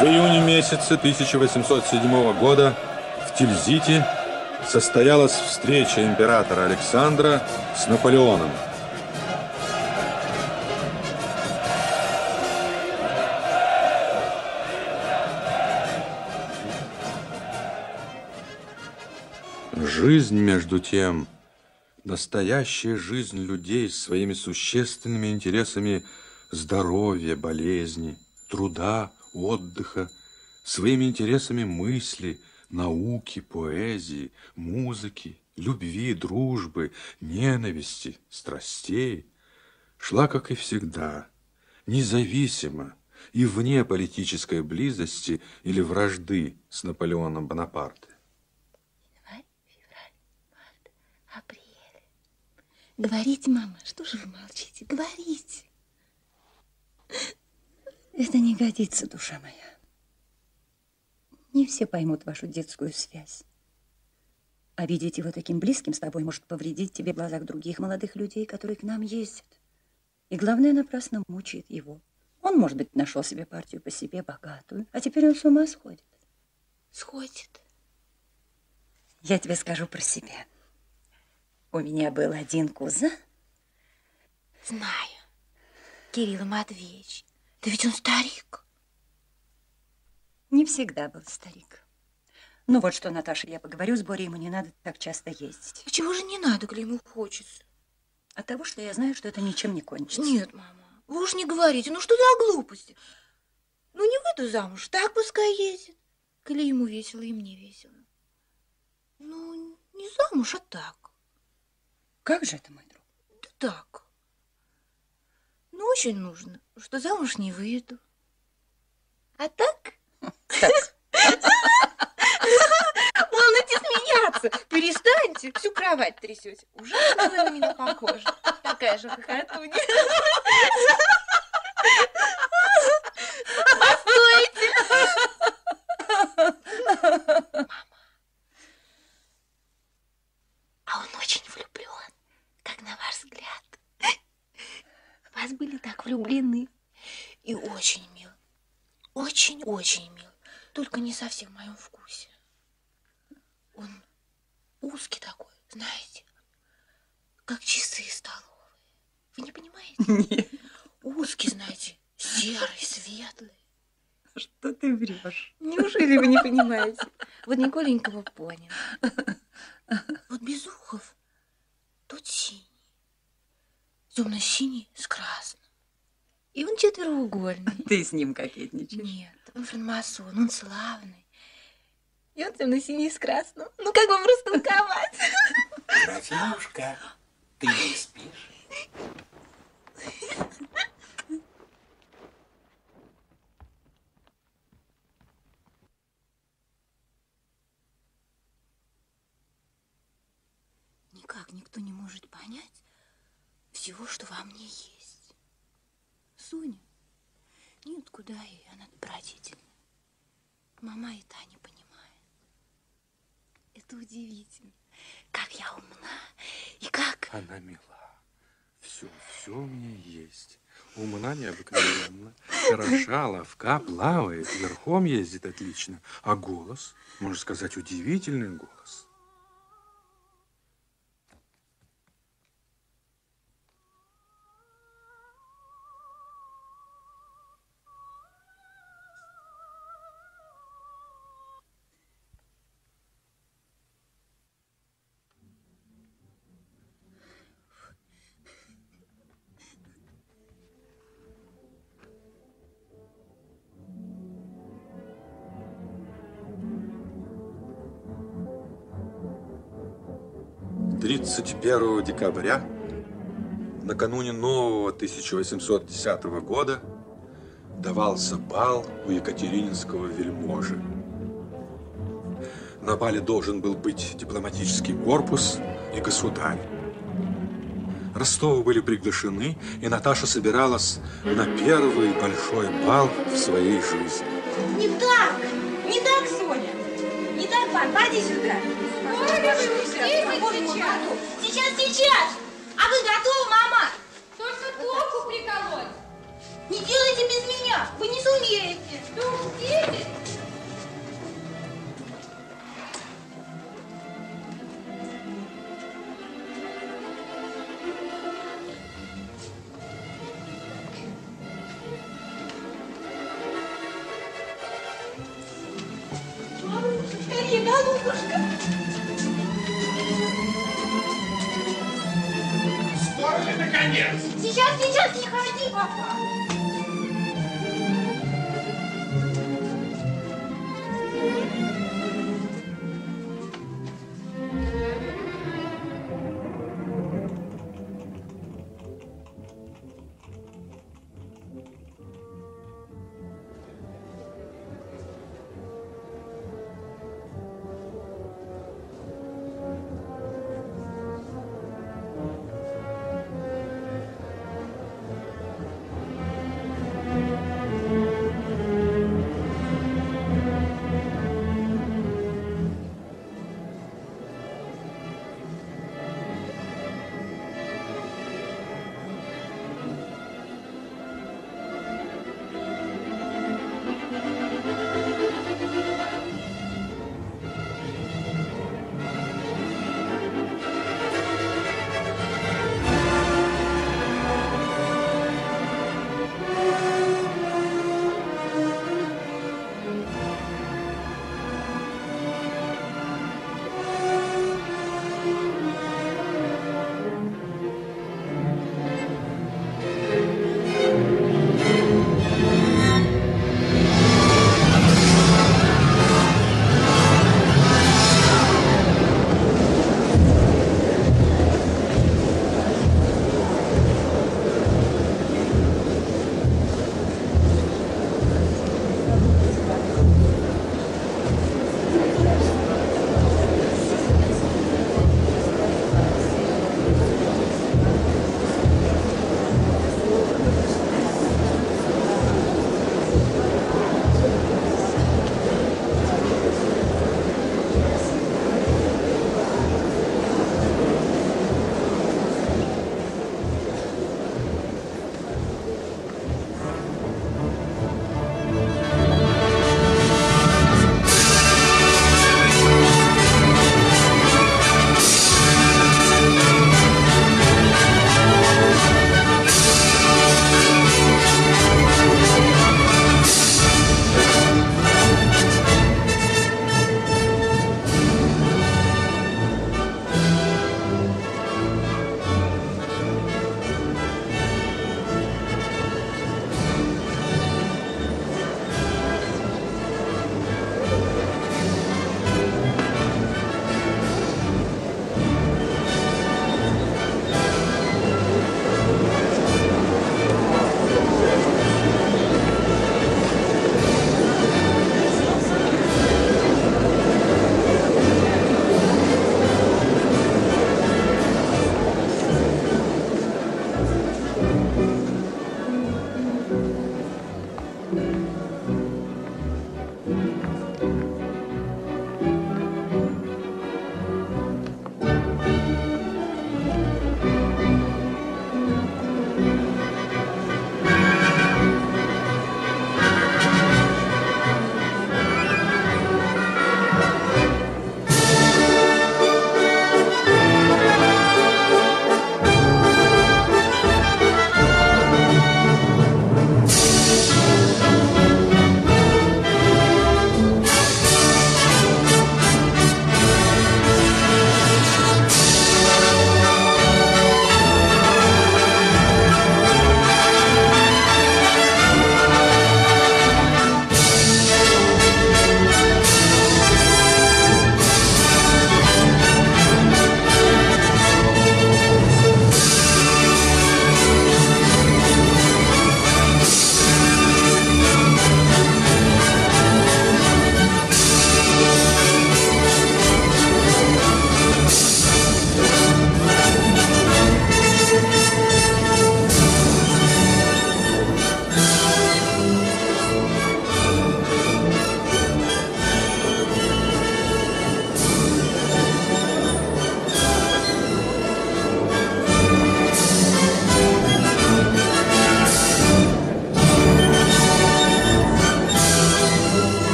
В июне месяце 1807 года в Тильзите состоялась встреча императора Александра с Наполеоном. Жизнь, между тем, настоящая жизнь людей с своими существенными интересами здоровья, болезни, труда, отдыха, своими интересами мысли, науки, поэзии, музыки, любви, дружбы, ненависти, страстей, шла, как и всегда, независимо и вне политической близости или вражды с Наполеоном Бонапарте. Январь, февраль, март, апрель. Говорите, мама, что же вы молчите? Говорите. Это не годится, душа моя. Не все поймут вашу детскую связь. А видеть его таким близким с тобой может повредить тебе в глазах других молодых людей, которые к нам ездят. И главное, напрасно мучает его. Он, может быть, нашел себе партию по себе богатую, а теперь он с ума сходит. Сходит. Я тебе скажу про себя. У меня был один кузен. Знаю. Кирилл Матвеевич. Да ведь он старик. Не всегда был старик. Ну вот что, Наташа, я поговорю с Борей, ему не надо так часто ездить. А чего же не надо, коли ему хочется? От того, что я знаю, что это ничем не кончится. Нет, мама, вы уж не говорите, ну что за глупости? Ну не выйду замуж, так пускай ездит. Коли ему весело, и мне весело. Ну, не замуж, а так. Как же это, мой друг? Да так. Ну, очень нужно, что замуж не выйду. А так? Так. Полноте смеяться. Перестаньте. Всю кровать трясете. Ужасно вы на меня похожи. Такая же хохотунья. Постойте. Мама. А он очень влюблен. Как на ваш взгляд? Вас были так влюблены. И очень мил. Очень-очень мил. Только не совсем в моем вкусе. Он узкий такой, знаете, как часы столовые. Вы не понимаете? Нет. Узкий, знаете, серый, светлый. Что ты врешь? Неужели вы не понимаете? Вот Николенького понял. Вот Безухов тот синий, темно-синий с красным. И он четвероугольный. Ты с ним кокетничаешь? Нет, он франмасон, он славный. И он темно-синий с красным. Ну, как вам растолковать? Трофимушка, ты не спишь? Никак никто не может понять всего, что во мне есть. Соня, нет, куда ей, она добродетельная. Мама и та не понимает. Это удивительно, как я умна и как... Она мила. Все, все у меня есть. Умна необыкновенно. Хороша, ловка, плавает, верхом ездит отлично. А голос, можно сказать, удивительный голос. 31 декабря, накануне нового 1810 года, давался бал у Екатерининского вельможи. На бале должен был быть дипломатический корпус и государь. Ростовы были приглашены, и Наташа собиралась на первый большой бал в своей жизни. Не так! Не так, Соня! Не так, пан, поди сюда! Сейчас, сейчас! А вы готовы, мама? Только топку приколоть. Не делайте без меня! Вы не сумеете! Да уж дети.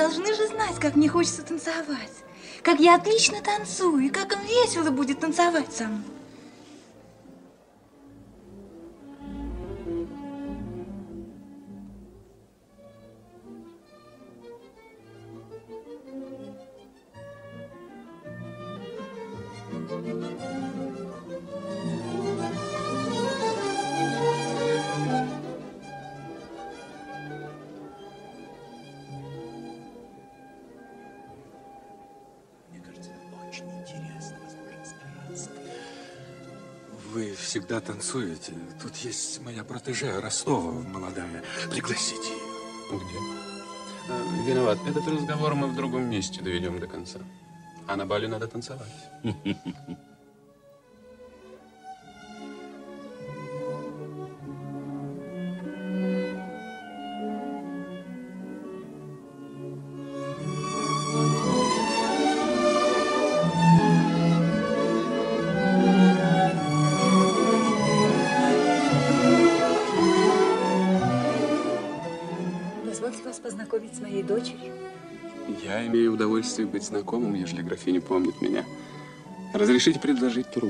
Должны же знать, как мне хочется танцевать. Как я отлично танцую, и как им весело будет танцевать со мной. Всегда танцуете. Тут есть моя протеже Ростова, молодая. Пригласите ее. Где? А, Виноват. Этот разговор мы в другом месте доведем до конца. А на бале надо танцевать. знакомым, ежели графиня помнит меня. Разрешите предложить тур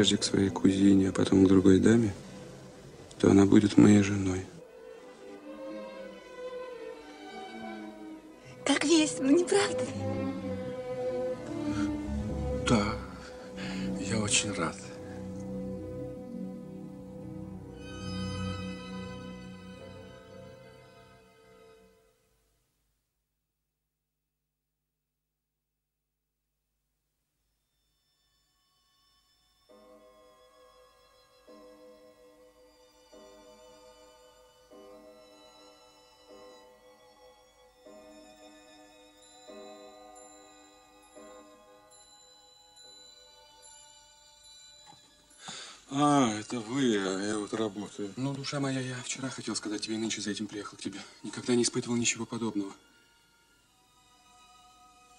прежде к своей кузине, а потом к другой даме, то она будет моей женой. Работаю. Ну, душа моя, я вчера хотел сказать тебе, и нынче за этим приехал к тебе. Никогда не испытывал ничего подобного.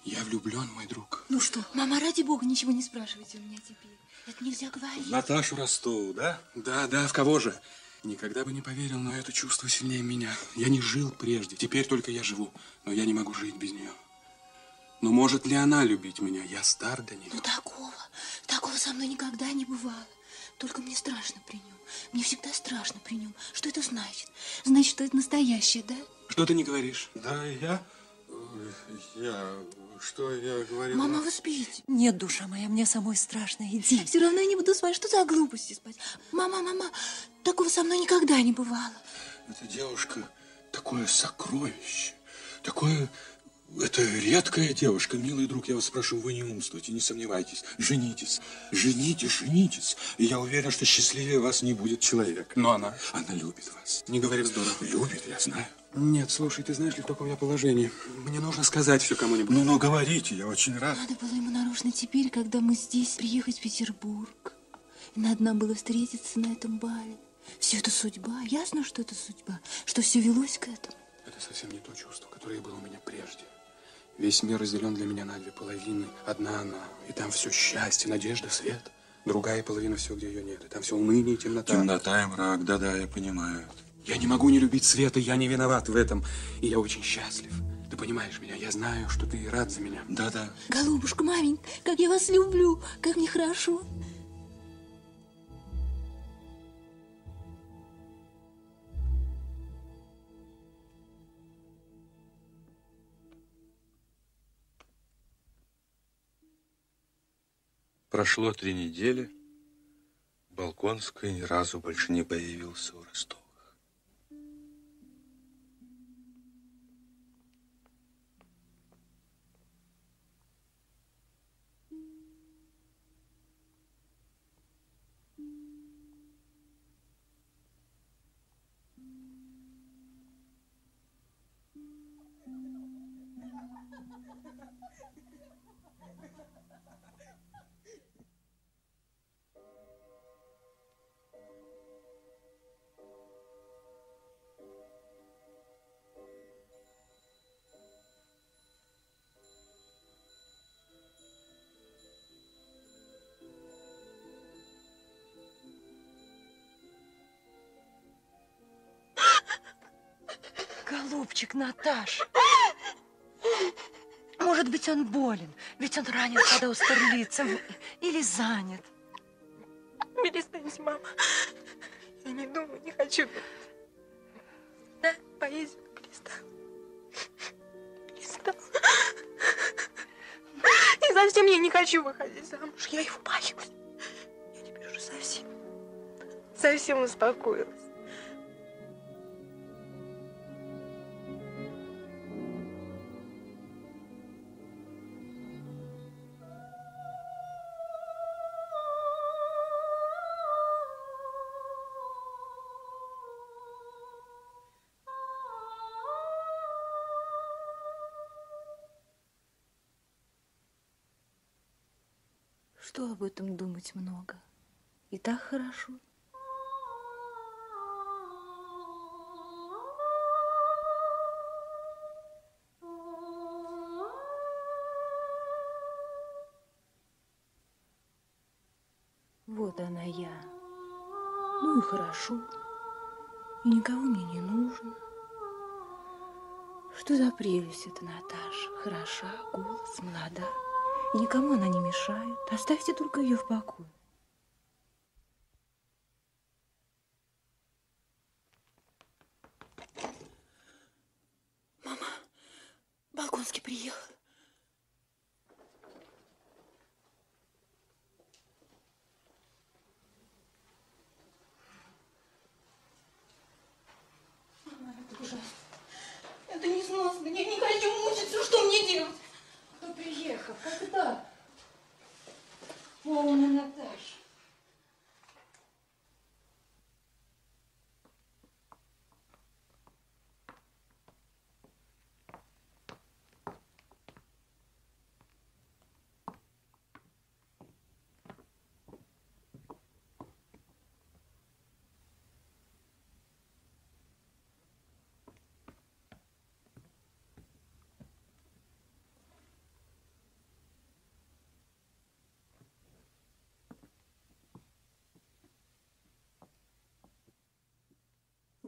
Я влюблен, мой друг. Ну что, мама, ради бога, ничего не спрашивайте у меня теперь. Это нельзя говорить. Наташу Ростову, да? Да, да, в кого же? Никогда бы не поверил, но это чувство сильнее меня. Я не жил прежде, теперь только я живу, но я не могу жить без нее. Но может ли она любить меня? Я стар для нее. Ну такого, такого со мной никогда не бывало. Только мне страшно при нем. Мне всегда страшно при нем. Что это значит? Значит, что это настоящее, да? Что ты не говоришь? Да, я... Я... Что я говорил? Мама, вы спите. Нет, душа моя, мне самой страшно. Иди. Все равно я не буду спать. Что за глупости спать? Мама, мама, такого со мной никогда не бывало. Эта девушка такое сокровище, такое... Это редкая девушка, милый друг, я вас прошу, вы не умствуйте, не сомневайтесь. Женитесь, женитесь, женитесь. И я уверен, что счастливее вас не будет человек. Но она... Она любит вас. Не говори вздоров. Любит, я знаю. Нет, слушай, ты знаешь ли, в каком я положении? Мне нужно сказать все кому-нибудь. Ну, ну, говорите, я очень рад. Надо было ему нарочно теперь, когда мы здесь, приехать в Петербург. И надо нам было встретиться на этом бале. Все это судьба. Ясно, что это судьба, что все велось к этому. Это совсем не то чувство, которое было у меня прежде. Весь мир разделен для меня на две половины. Одна она, и там все счастье, надежда, свет. Другая половина все, где ее нет. И там все уныние и темнота. Темнота и мрак, да-да, я понимаю. Я не могу не любить света, я не виноват в этом. И я очень счастлив. Ты понимаешь меня, я знаю, что ты рад за меня. Да-да. Голубушка, маменька, как я вас люблю, как мне хорошо. Прошло три недели. Балконский ни разу больше не появился у Ростовых. Голубчик Наташ. Может быть, он болен, ведь он ранен под Аустерлицем или занят. Перестаньте, мама. Я не думаю, не хочу. Да, поездим, перестал. Перестал. И совсем я не хочу выходить замуж. Я его боюсь. Я теперь уже совсем, совсем успокоилась. Что об этом думать много? И так хорошо. Вот она я. Ну и хорошо. И никого мне не нужно. Что за прелесть эта Наташа? Хороша, голос, молода. Никому она не мешает. Оставьте только ее в покое. Мама, Балконский приехал. Мама, это ужасно. Это несносно. Я не хочу мучиться. Что мне делать? Кто приехал? Когда? Полная Наташа.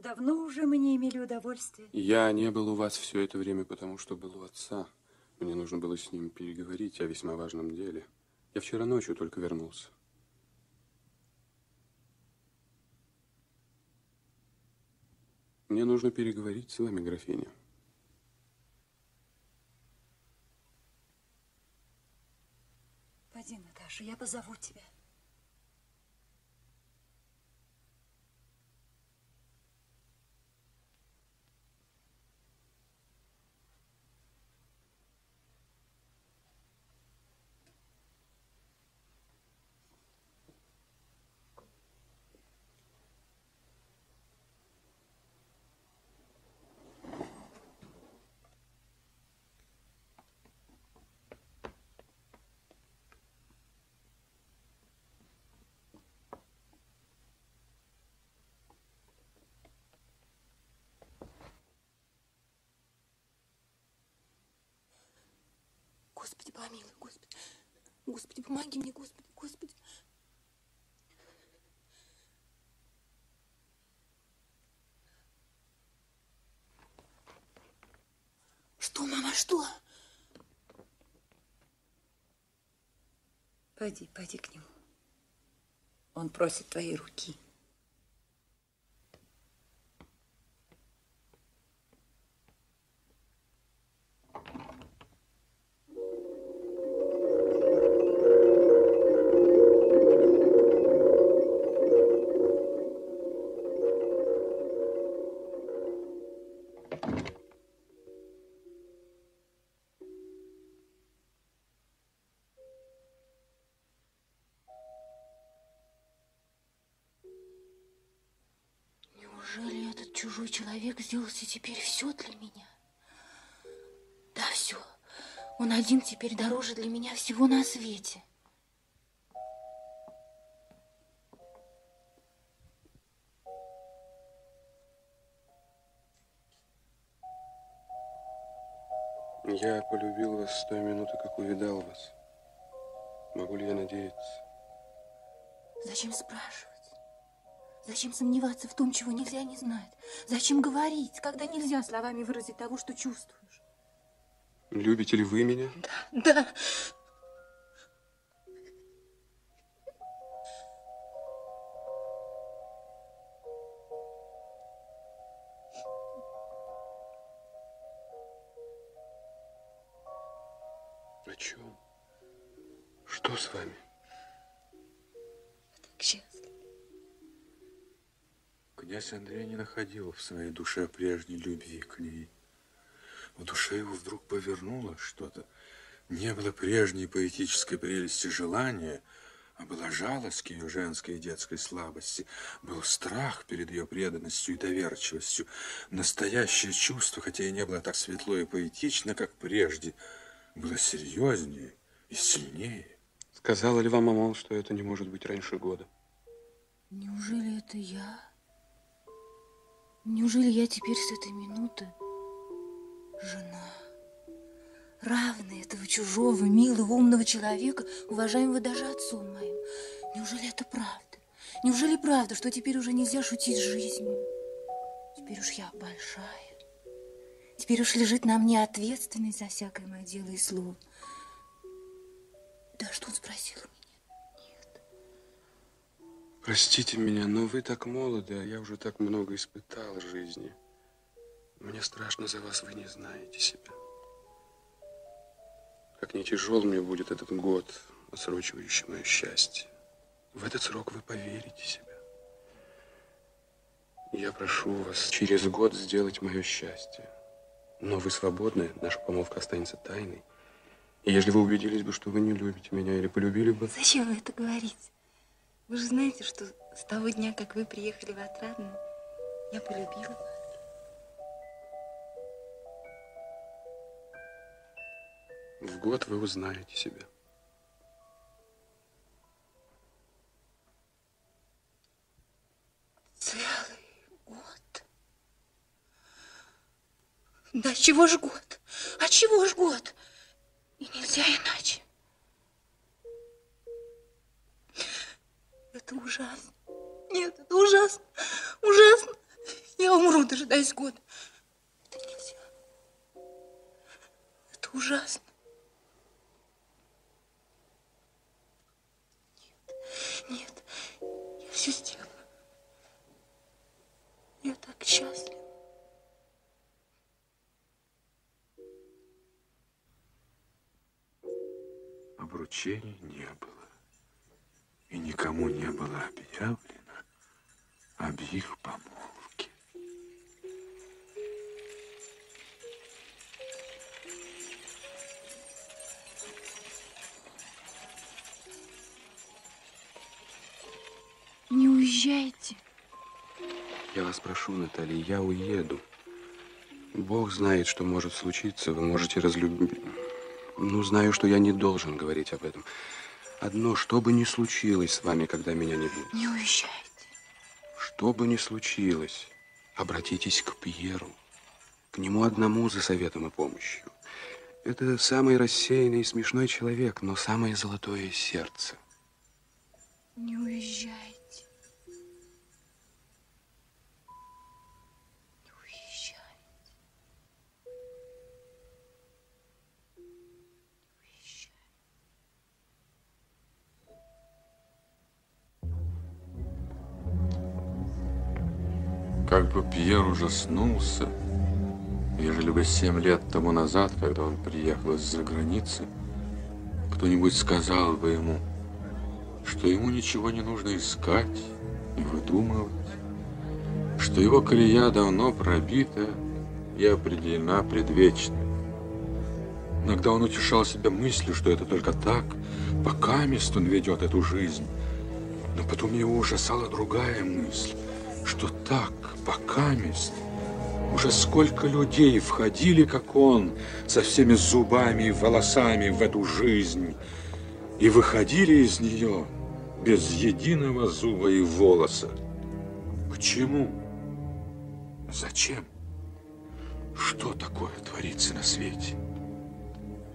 Давно уже мы не имели удовольствия. Я не был у вас все это время, потому что был у отца. Мне нужно было с ним переговорить о весьма важном деле. Я вчера ночью только вернулся. Мне нужно переговорить с вами, графиня. Пойди, Наташа, я позову тебя. Господи, помилуй, Господи. Господи, помоги мне, Господи, Господи. Что, мама, что? Пойди, пойди к нему. Он просит твоей руки. Один теперь дороже для меня всего на свете. Я полюбил вас с той минуты, как увидал вас. Могу ли я надеяться? Зачем спрашивать? Зачем сомневаться в том, чего нельзя не знать? Зачем говорить, когда нельзя словами выразить того, что чувствуешь? Любите ли вы меня? Да. О чем? Что с вами? Так счастлив. Князь Андрей не находил в своей душе прежней любви к ней. В душе его вдруг повернуло что-то. Не было прежней поэтической прелести желания, а была жалость к ее женской и детской слабости, был страх перед ее преданностью и доверчивостью. Настоящее чувство, хотя и не было так светло и поэтично, как прежде, было серьезнее и сильнее. Сказала ли вам мама, что это не может быть раньше года? Неужели это я? Неужели я теперь с этой минуты жена? Равная этого чужого, милого, умного человека, уважаемого даже отцом моим. Неужели это правда? Неужели правда, что теперь уже нельзя шутить с жизнью? Теперь уж я большая. Теперь уж лежит на мне ответственность за всякое мое дело и слово. Да, что он спросил у меня? Нет. Простите меня, но вы так молоды, а я уже так много испытал в жизни. Мне страшно за вас, вы не знаете себя. Как не тяжел мне будет этот год, отсрочивающий мое счастье. В этот срок вы поверите себя. Я прошу вас через год сделать мое счастье. Но вы свободны, наша помолвка останется тайной. И если вы убедились бы, что вы не любите меня или полюбили бы... Зачем вы это говорите? Вы же знаете, что с того дня, как вы приехали в Отрадную, я полюбила вас. В год вы узнаете себя. Целый год? Да чего ж год? А чего ж год? И нельзя иначе. Это ужасно. Нет, это ужасно. Ужасно. Я умру, дожидаясь года. Это нельзя. Это ужасно. Нет, я все сделаю. Я так счастлива. Обручений не было. И никому не было объявлено об их помолвке. Не уезжайте. Я вас прошу, Наталья, я уеду. Бог знает, что может случиться. Вы можете разлюбить... Ну, знаю, что я не должен говорить об этом. Одно, что бы ни случилось с вами, когда меня не будет. Не уезжайте. Что бы ни случилось, обратитесь к Пьеру. К нему одному за советом и помощью. Это самый рассеянный и смешной человек, но самое золотое сердце. Не уезжайте. Как бы Пьер ужаснулся, ежели бы семь лет тому назад, когда он приехал из-за границы, кто-нибудь сказал бы ему, что ему ничего не нужно искать и выдумывать, что его колея давно пробита и определена предвечно. Иногда он утешал себя мыслью, что это только так, пока мест он ведет эту жизнь. Но потом его ужасала другая мысль, что так, пока мест, уже сколько людей входили, как он, со всеми зубами и волосами в эту жизнь, и выходили из нее без единого зуба и волоса. Почему? Зачем? Что такое творится на свете?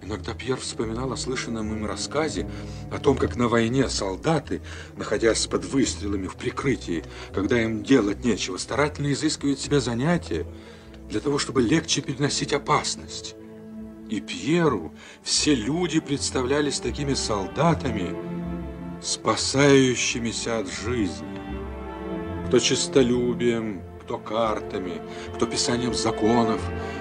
Иногда Пьер вспоминал о слышанном им рассказе о том, как на войне солдаты, находясь под выстрелами в прикрытии, когда им делать нечего, старательно изыскивают себе занятия для того, чтобы легче переносить опасность. И Пьеру все люди представлялись такими солдатами, спасающимися от жизни. Кто честолюбием, кто картами, кто писанием законов,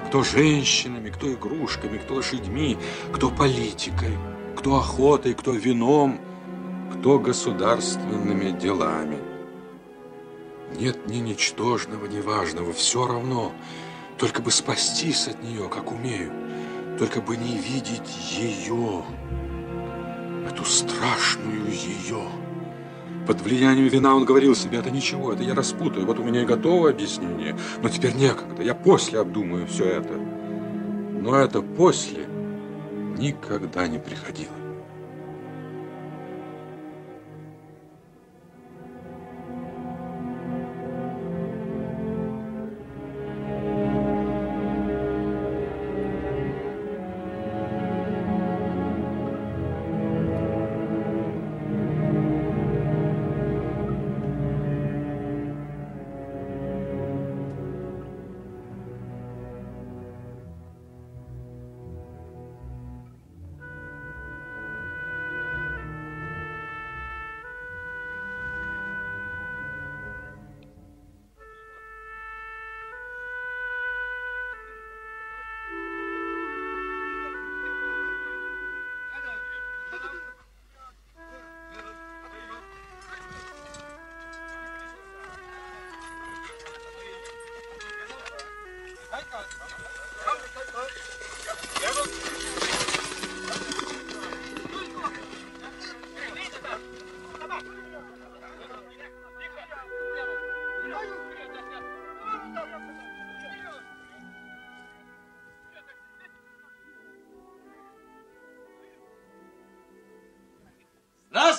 кто женщинами, кто игрушками, кто лошадьми, кто политикой, кто охотой, кто вином, кто государственными делами. Нет ни ничтожного, ни важного, все равно, только бы спастись от нее, как умею, только бы не видеть ее, эту страшную ее. Под влиянием вина он говорил себе, это ничего, это я распутаю, вот у меня и готово объяснение, но теперь некогда, я после обдумаю все это. Но это после никогда не приходило.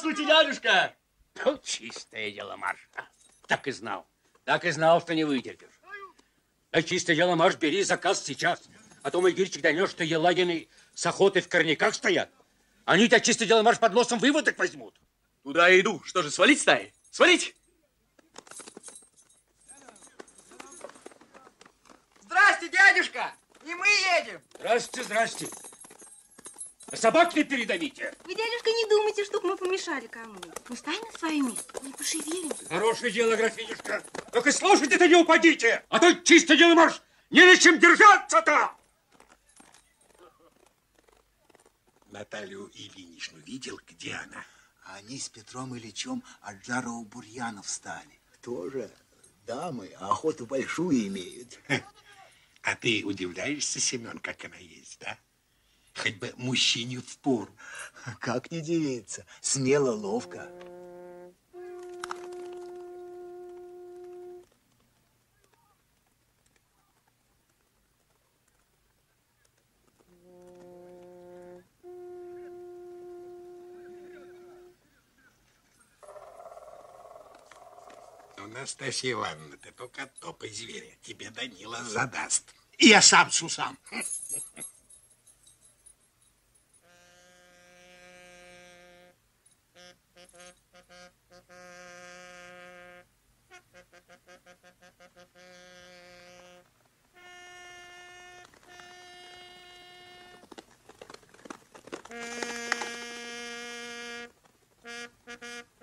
Здравствуйте, дядюшка! Ну, чистое дело, Марш. Так и знал. Так и знал, что не вытерпишь. А чистое дело, Марш, бери заказ сейчас. А то мой Гирчик донес, что Елагины с охоты в корняках стоят. Они тебя чистое дело, Марш, под носом выводок возьмут. Туда я иду. Что же, свалить стаи? Свалить? Здрасте, дядюшка! Не мы едем! Здрасте, здрасте. А собак не передавите. Вы, дядюшка, не думайте, чтоб мы помешали кому. Мы ставим на свое место, не пошевелимся. Хорошее дело, графинюшка. Только слушайте-то не упадите. А то чисто дело, Марш, не на чем держаться-то. Наталью Ильиничну видел, где она? Они с Петром Ильичем от жара у бурьянов встали. Тоже дамы охоту большую имеют. А ты удивляешься, Семен, как она есть, да? Хоть бы мужчине в пору. Как не дивиться, смело, ловко. Настасья Ивановна, ты только топай зверя. Тебе Данила задаст. И я сам с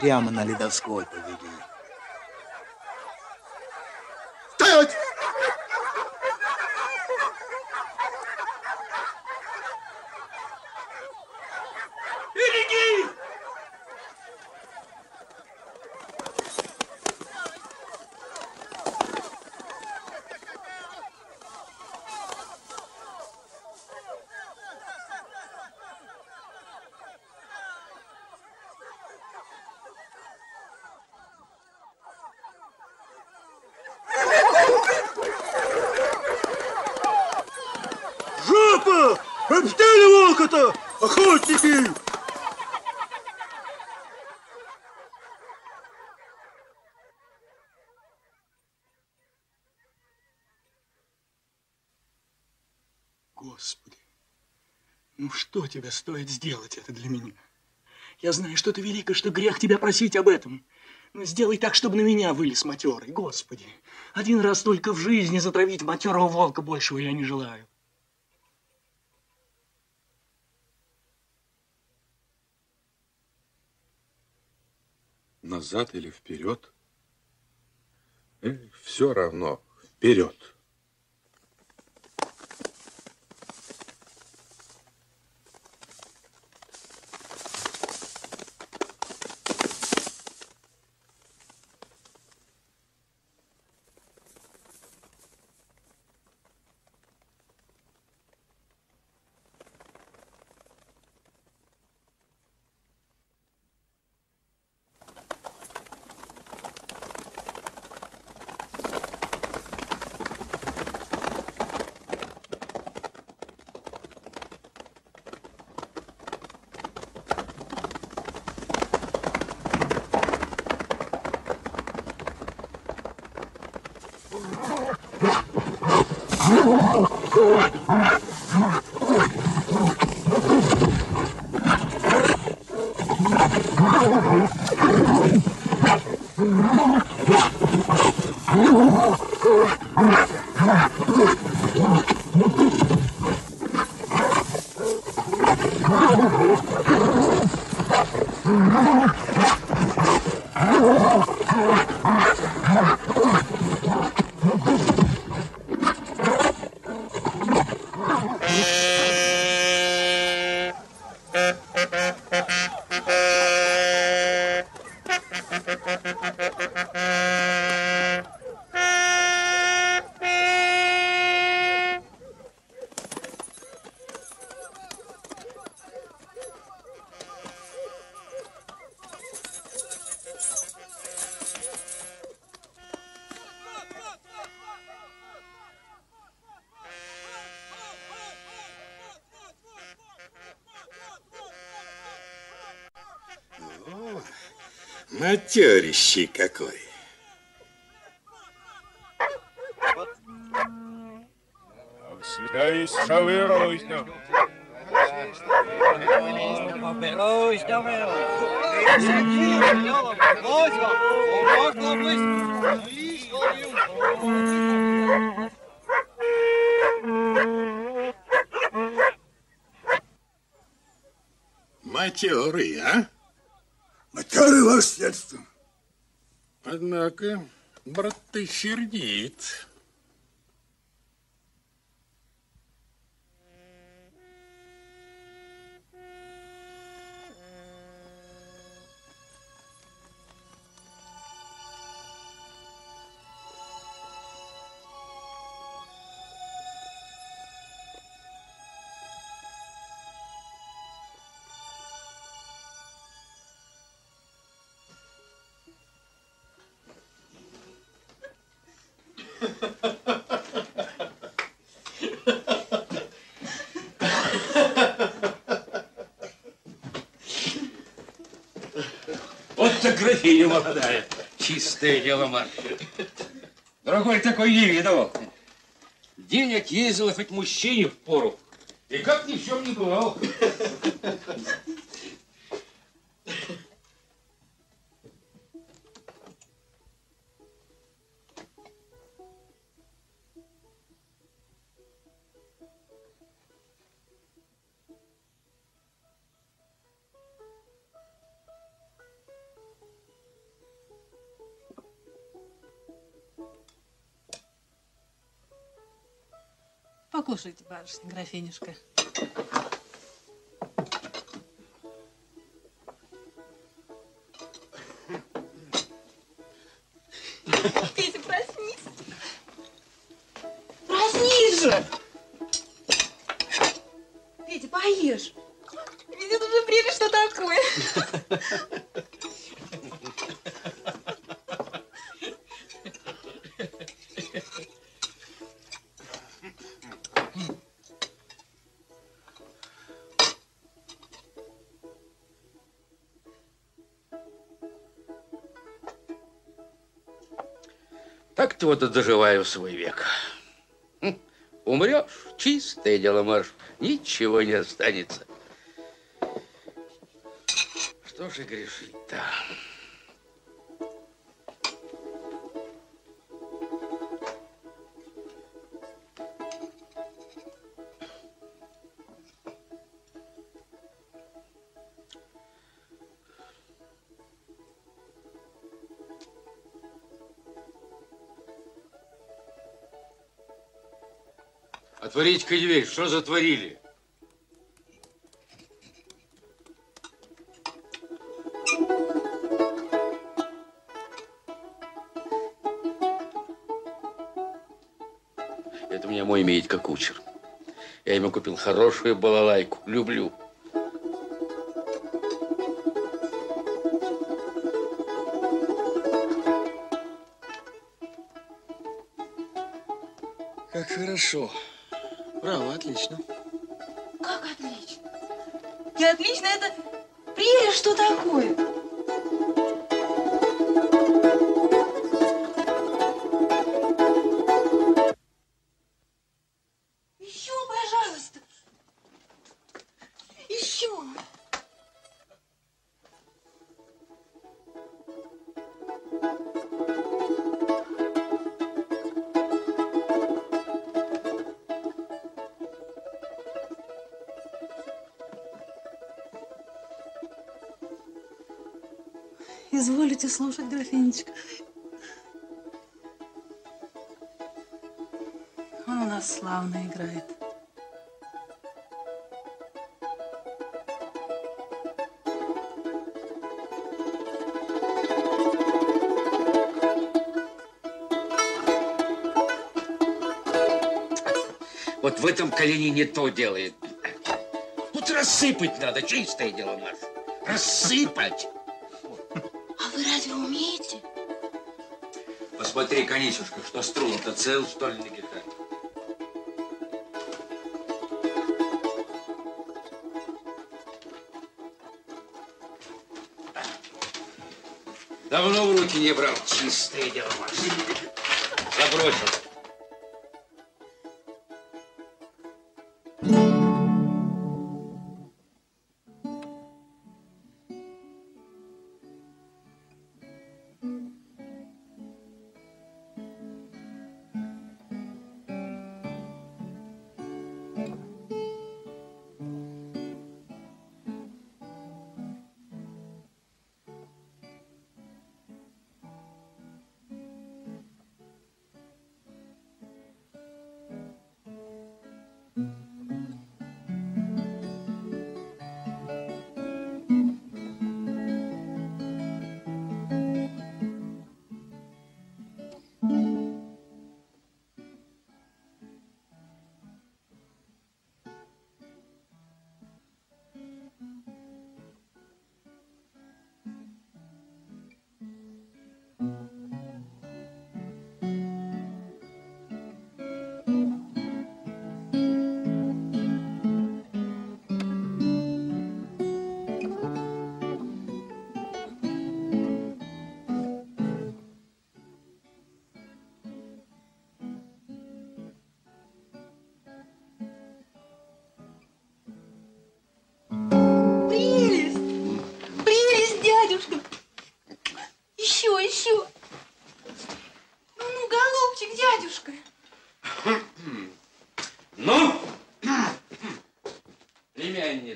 Прямо на ледовской повели. Жопа! Обстрели волка-то! Охотники! Господи, ну что тебе стоит сделать это для меня? Я знаю, что ты велико, что грех тебя просить об этом. Но сделай так, чтобы на меня вылез матерый. Господи, один раз только в жизни затравить матерого волка большего я не желаю. Назад или вперед? все равно вперед. Матерый, а? Матерый, ваше средство. Однако, брат, ты сердит. Графиня молодая. Чистое дело, Марк. Другой такой не видывал. Денег ездила хоть мужчине в пору. И как ни в чем не бывал. Покушайте, барышня, графинюшка. Так-то вот доживаю свой век. Хм, Умрешь, чистое дело, Марш, ничего не останется. Что же грешить-то? Отворите-ка дверь, что затворили? Это у меня мой имеет как кучер. Я ему купил хорошую балалайку. Люблю. Как хорошо. Право, отлично. Как отлично. И отлично это прелесть, что такое. Графинечка. Он у нас славно играет. Вот в этом колене не то делает. Тут рассыпать надо, чистое дело, Маш. Рассыпать. Посмотри, Конечушка, что струн-то цел, что ли, на гитаре? Давно в руки не брал. Чистое дело. Забросил.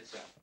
Племянница.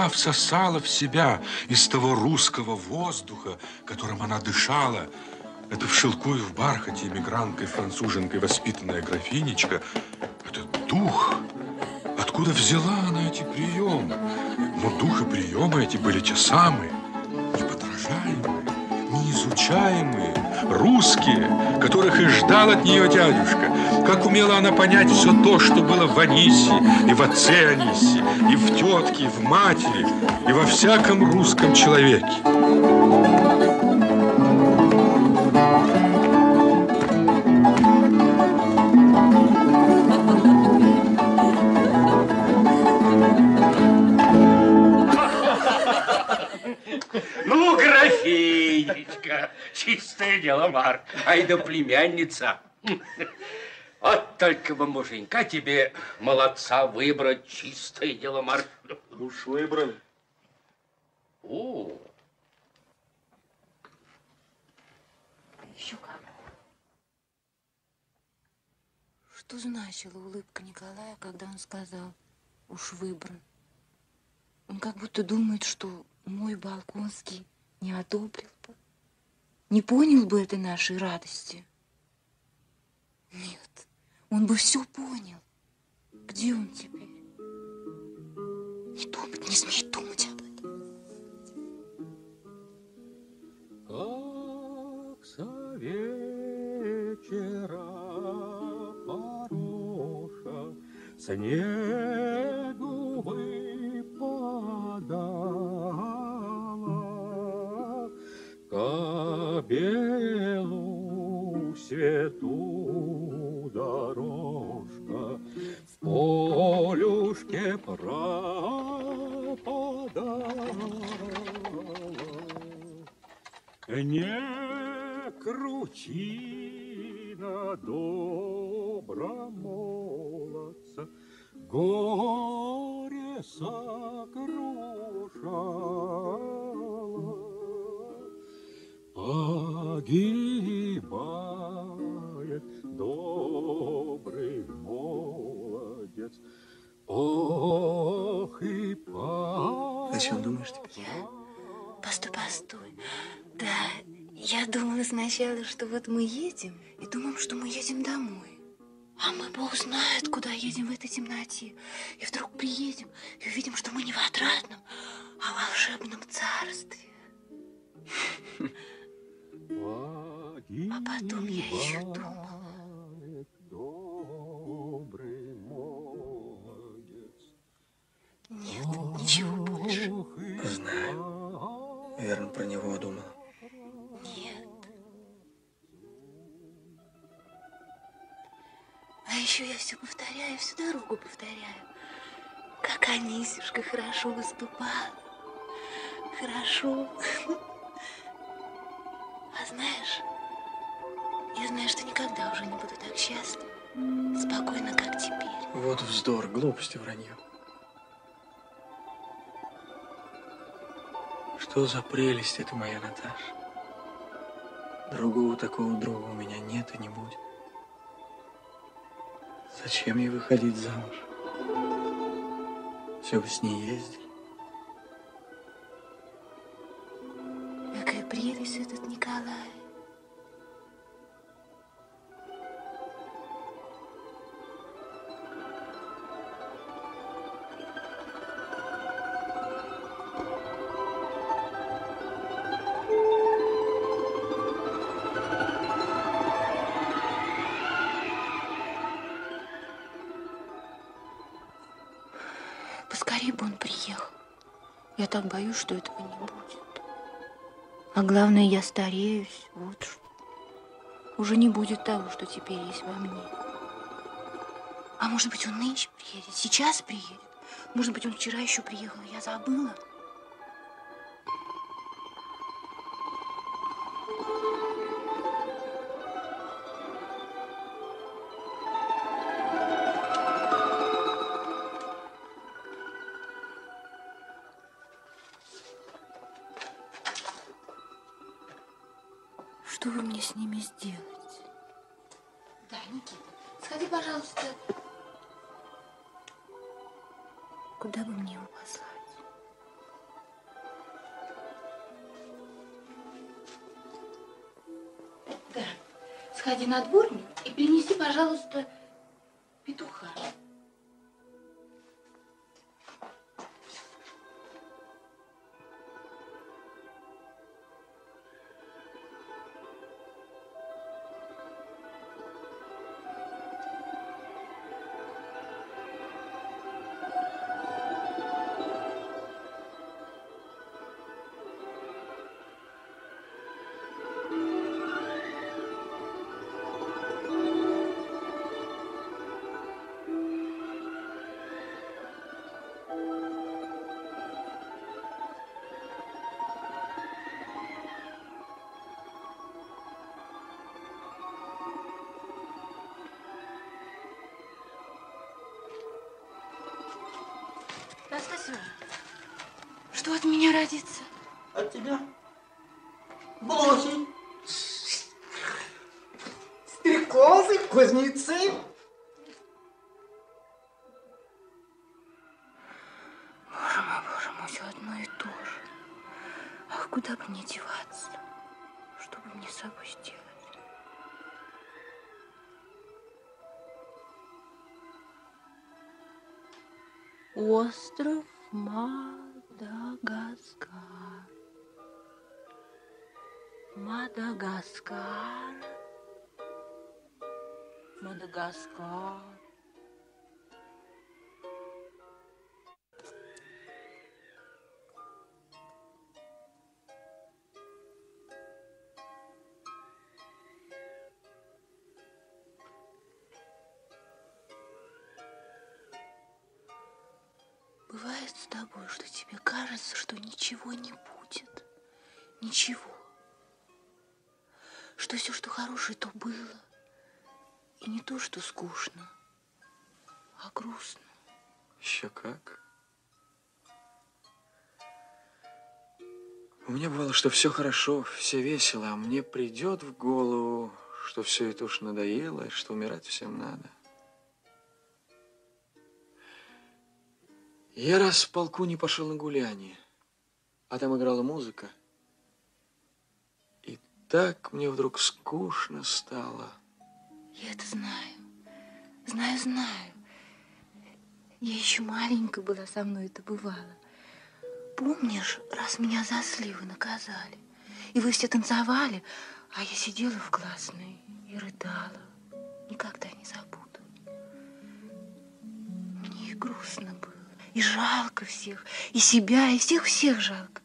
Когда всосала в себя из того русского воздуха, которым она дышала, это в шелку и в бархате эмигранткой, француженкой воспитанная графинечка, этот дух, откуда взяла она эти приемы? Но дух и приемы эти были те самые, неподражаемые, неизучаемые, русские, которых и ждал от нее дядюшка. Как умела она понять все то, что было в Анисе, и в отце Анисе, и в тетке, и в матери, и во всяком русском человеке. Ну, графинечка, чистое дело, Марк. Ай да племянница. Вот только бы муженька тебе молодца выбрать, чистое дело, Марк. Уж выбрал. О, Еще как. Что значила улыбка Николая, когда он сказал «уж выбран»? Он как будто думает, что мой Балконский не одобрил бы, не понял бы этой нашей радости. Нет, он бы все понял. Где он теперь? Не думать, не смей думать об этом. Как со вечера пороша снегу выпадала, белу свету Не крути на добра молодца, горе сокрушало. Погибает Ох и О чем думаешь теперь? Постой, постой. Да, я думала сначала, что вот мы едем, и думаем, что мы едем домой. А мы, Бог знает, куда едем в этой темноте. И вдруг приедем и увидим, что мы не в отрадном, а в волшебном царстве. А потом я еще думала. Ничего больше. Знаю. Верно, про него думал. Нет. А еще я все повторяю, всю дорогу повторяю. Как Анисюшка хорошо выступала. Хорошо. А знаешь, я знаю, что никогда уже не буду так счастлива, спокойно, как теперь. Вот вздор, глупости, вранье. Что за прелесть это моя Наташа? Другого такого друга у меня нет и не будет. Зачем ей выходить замуж? Все бы с ней ездил. Какая прелесть этот Николай. Я так боюсь, что этого не будет. А главное, я стареюсь. Вот что. Уже не будет того, что теперь есть во мне. А может быть, он нынче приедет, сейчас приедет. Может быть, он вчера еще приехал, я забыла. Что от тебя? Блохи. Стрекозы, кузнецы. Боже мой, боже мой, все одно и то же. Ах, куда бы мне деваться? Что бы мне с собой сделать? Остров Мадагаскар. что тебе кажется, что ничего не будет. Ничего. Что все, что хорошее, то было. И не то, что скучно, а грустно. Еще как. У меня бывало, что все хорошо, все весело, а мне придет в голову, что все это уж надоело, и что умирать всем надо. Я раз в полку не пошел на гуляние, а там играла музыка. И так мне вдруг скучно стало. Я это знаю. Знаю, знаю. Я еще маленькая была, со мной это бывало. Помнишь, раз меня за сливы наказали, и вы все танцевали, а я сидела в классной и рыдала. Никогда не забуду. Мне и грустно было, и жалко всех, и себя, и всех-всех жалко.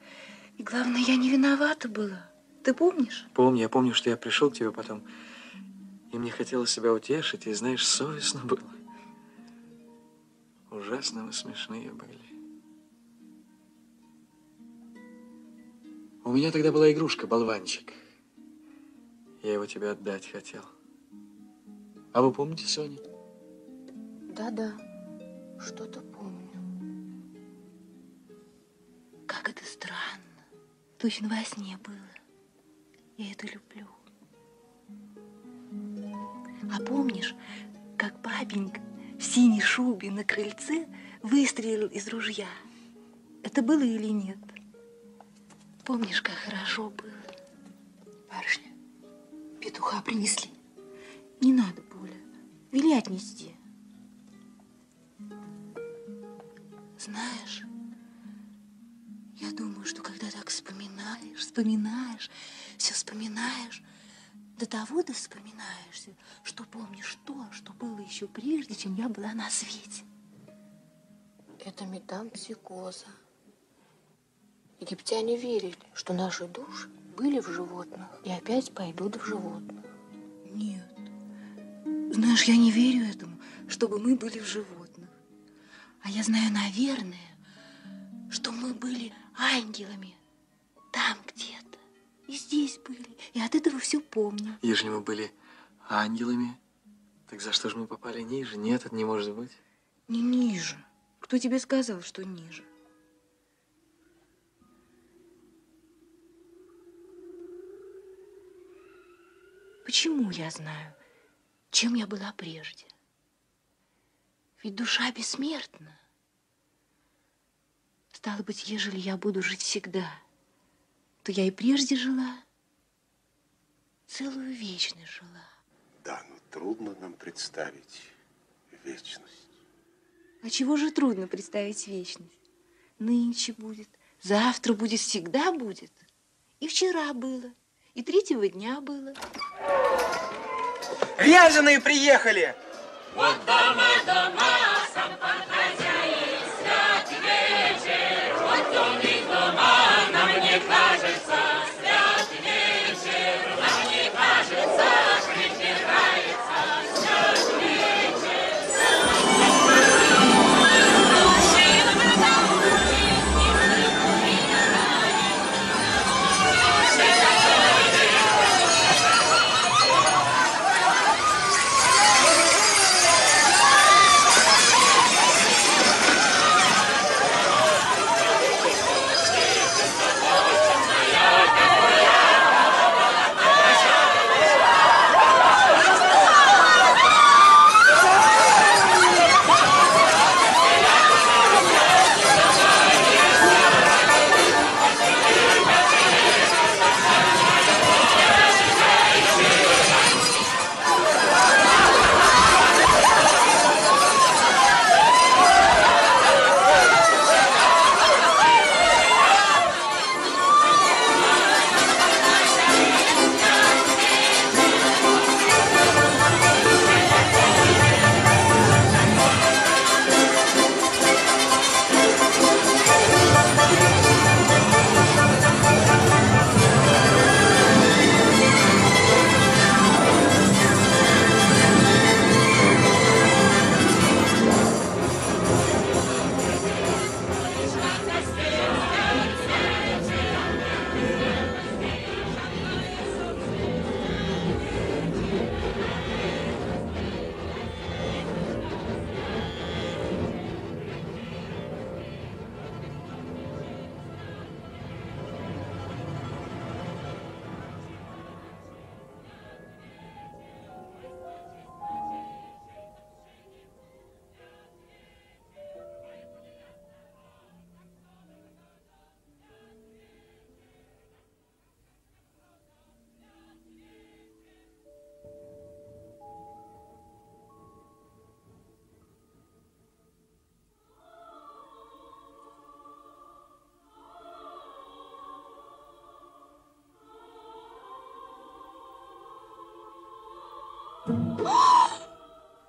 И главное, я не виновата была. Ты помнишь? Помню, я помню, что я пришел к тебе потом, и мне хотелось себя утешить, и, знаешь, совестно было. Ужасно мы смешные были. У меня тогда была игрушка, болванчик. Я его тебе отдать хотел. А вы помните, Соня? Да-да, что-то помню. Как это странно. Точно во сне было. Я это люблю. А помнишь, как папенька в синей шубе на крыльце выстрелил из ружья? Это было или нет? Помнишь, как хорошо было? Барышня, петуха принесли. Не надо, Поля. Вели отнести. Знаешь, я думаю, что когда так вспоминаешь, вспоминаешь, все вспоминаешь, до того вспоминаешься, что помнишь то, что было еще прежде, чем я была на свете. Это метампсикоза. Египтяне верили, что наши души были в животных и опять пойдут в животных. Нет. Знаешь, я не верю этому, чтобы мы были в животных. А я знаю, наверное, что мы были ангелами там где-то. И здесь были. И от этого все помню. Ежели мы были ангелами, так за что же мы попали ниже? Нет, это не может быть. Не ниже. Кто тебе сказал, что ниже? Почему я знаю, чем я была прежде? Ведь душа бессмертна. Стало быть, ежели я буду жить всегда, то я и прежде жила, целую вечность жила. Да, но трудно нам представить вечность. А чего же трудно представить вечность? Нынче будет, завтра будет, всегда будет. И вчера было, и третьего дня было. Ряженые приехали! Вот дома, дома, сам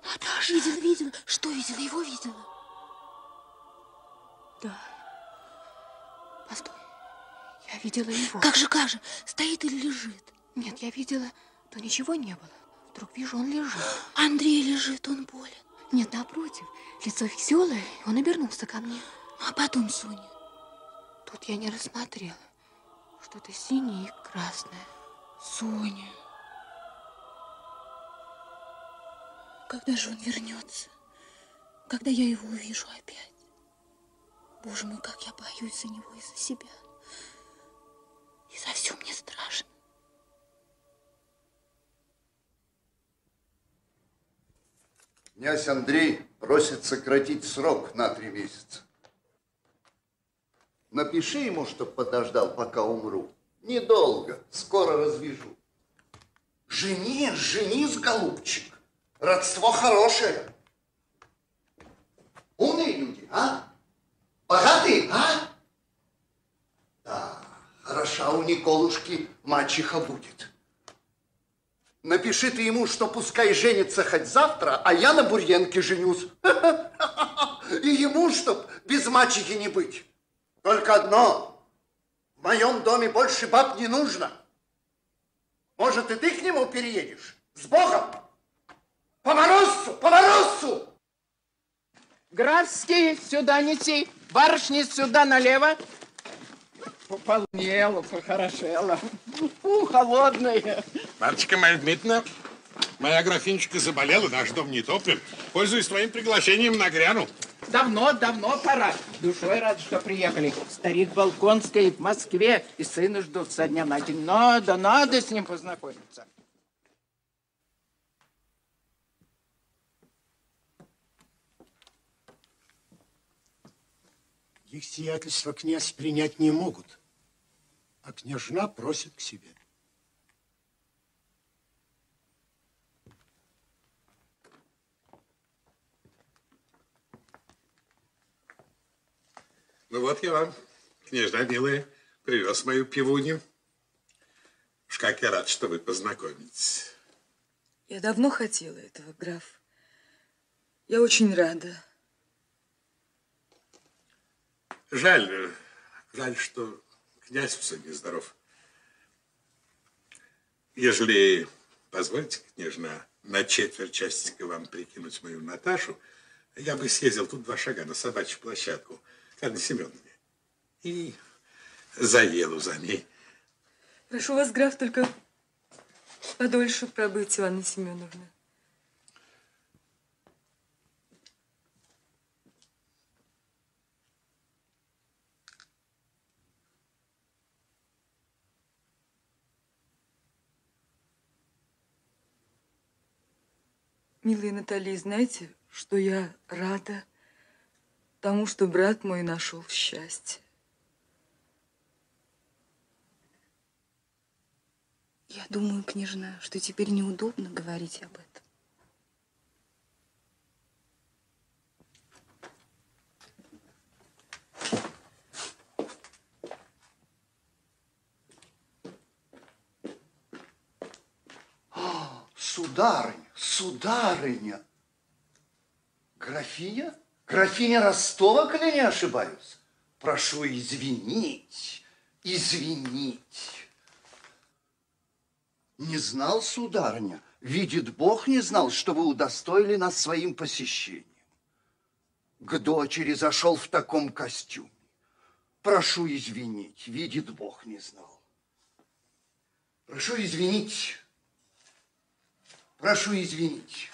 Наташа! Видела, видела. Что видела? Его видела? Да. Постой. Я видела его. Как же, как же? Стоит или лежит? Нет, я видела, то ничего не было. Вдруг вижу, он лежит. Андрей лежит, он болен. Нет, напротив, лицо веселое, он обернулся ко мне. А потом Соня. Тут я не рассмотрела. Что-то синее и красное. Соня. Когда же он вернется? Когда я его увижу опять? Боже мой, как я боюсь за него и за себя. И за все мне страшно. Князь Андрей просит сократить срок на три месяца. Напиши ему, чтоб подождал, пока умру. Недолго, скоро развяжу. Жени, женись, голубчик. Родство хорошее. Умные люди, а? Богатые, а? Да, хороша у Николушки мачеха будет. Напиши ты ему, что пускай женится хоть завтра, а я на Бурьенке женюсь. И ему, чтоб без мачехи не быть. Только одно. В моем доме больше баб не нужно. Может, и ты к нему переедешь? С Богом! По морозцу, по морозцу! Графский, сюда неси. Барышни, сюда налево. Пополнело, похорошело. Фу, холодное. Матушка Марья Дмитриевна, моя графинечка заболела, наш дом не топлен. Пользуясь твоим приглашением, нагрянул. Давно, давно пора. Душой рад, что приехали. Старик Балконский в Москве, и сына ждут со дня на день. Надо, надо с ним познакомиться. Их сиятельство князь принять не могут, а княжна просит к себе. Ну вот я вам, княжна милая, привез мою пивунью. Уж как я рад, что вы познакомитесь. Я давно хотела этого, граф. Я очень рада. Жаль, э, жаль, что князь все нездоров. Ежели позволите, княжна, на четверть часика вам прикинуть мою Наташу, я бы съездил тут два шага на собачью площадку к Анне Семеновне и заеду за ней. Прошу вас, граф, только подольше пробыть, Иванна Семеновна. Милая Наталья, знаете, что я рада тому, что брат мой нашел счастье. Я думаю, княжна, что теперь неудобно говорить об этом. Сударыня, сударыня. Графиня? Графиня Ростова, коли не ошибаюсь. Прошу извинить, извинить. Не знал, сударыня, видит Бог, не знал, что вы удостоили нас своим посещением. К дочери зашел в таком костюме. Прошу извинить, видит Бог, не знал. Прошу извинить. Прошу извинить.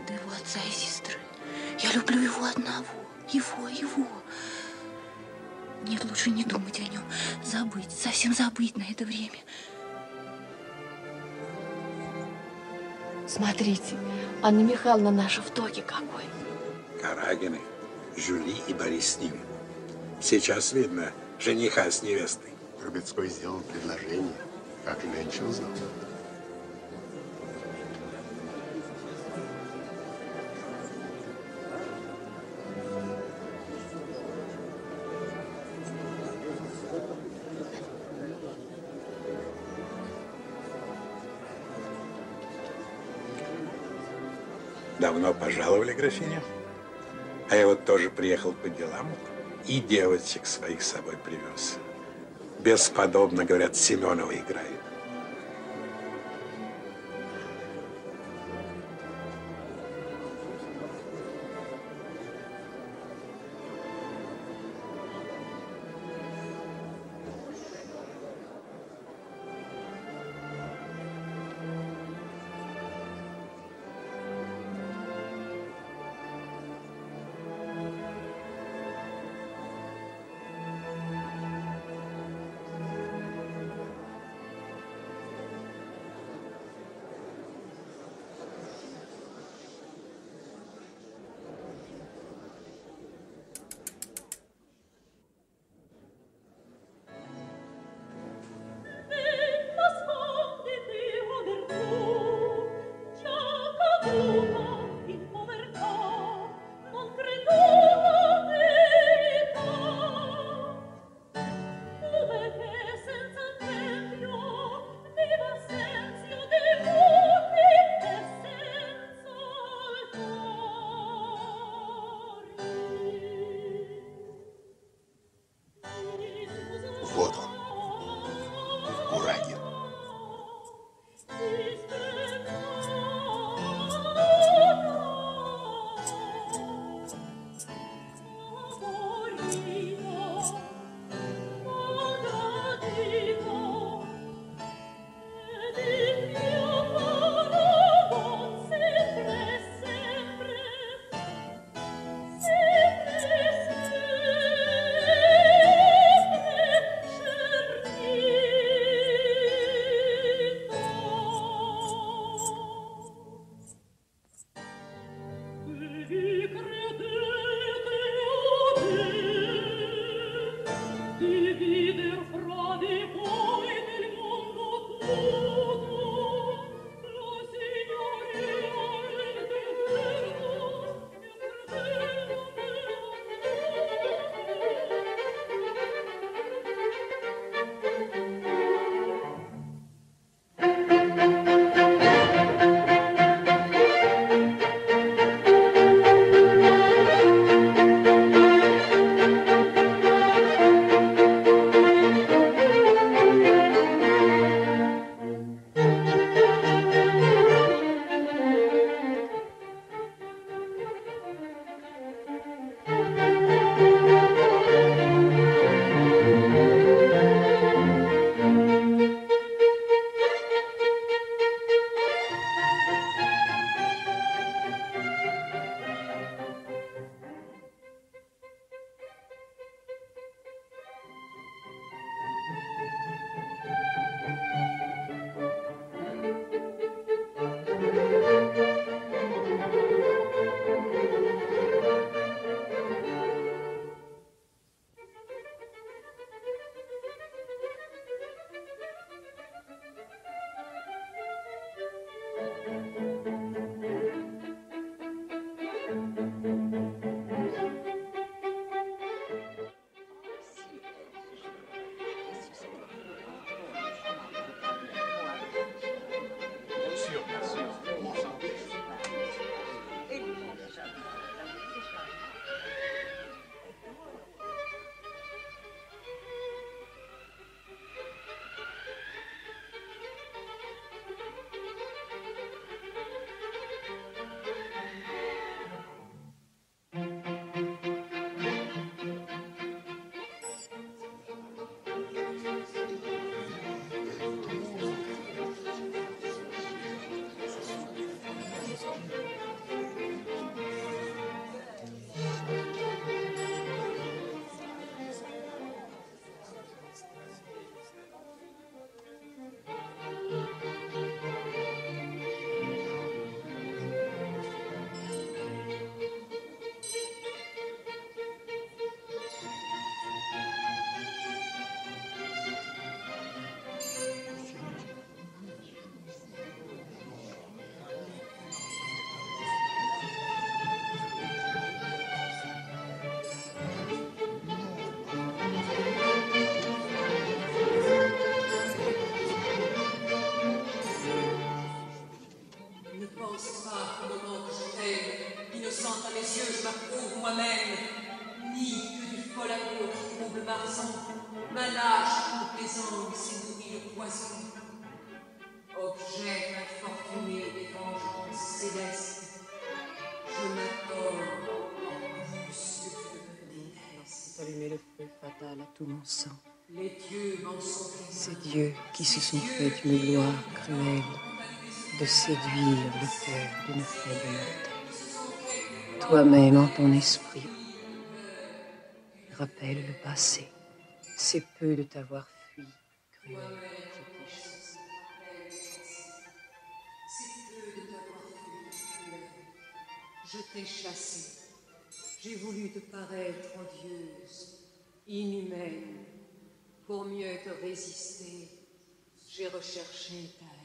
До его отца и сестры? Я люблю его одного. Его, его. Нет, лучше не думать о нем. Забыть, совсем забыть на это время. Смотрите, Анна Михайловна наша в токе какой. Карагины, Жюли и Борис с ним. Сейчас видно жениха с невестой. Трубецкой сделал предложение, как нынче узнал. Давно пожаловали, графиня? А я вот тоже приехал по делам и девочек своих с собой привез. Бесподобно, говорят, Семенова играет. Ces dieux qui se sont fait une gloire cruelle de séduire le cœur d'une faible mortelle. Toi-même en ton esprit, rappelle le passé. C'est peu de t'avoir fui, cruel. Je t'ai chassé. J'ai voulu te paraître odieuse, inhumaine. Pour mieux te résister, j'ai recherché ta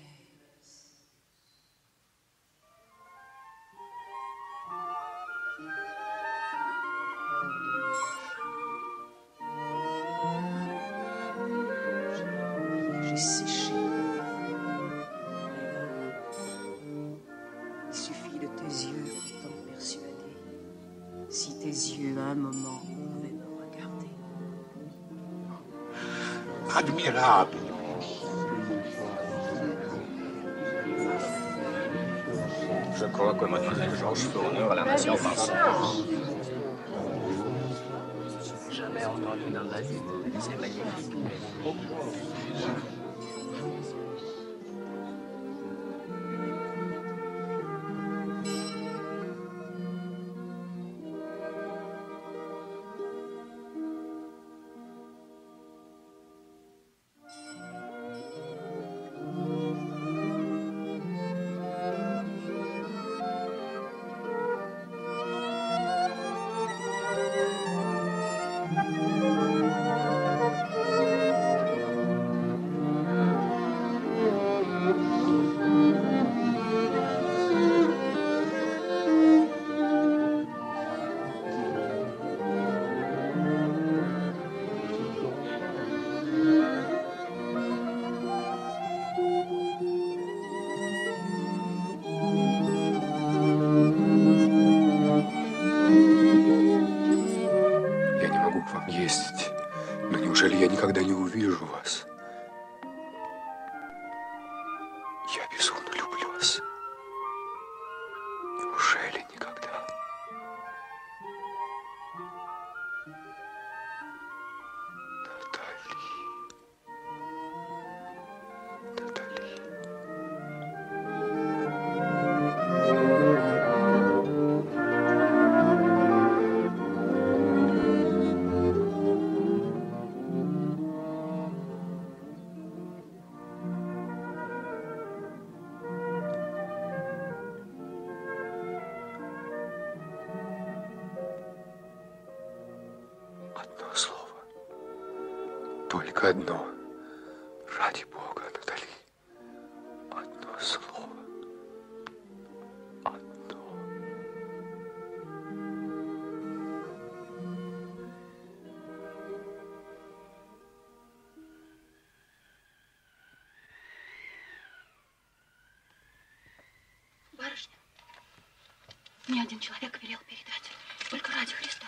мне один человек велел передать. Только ради Христа.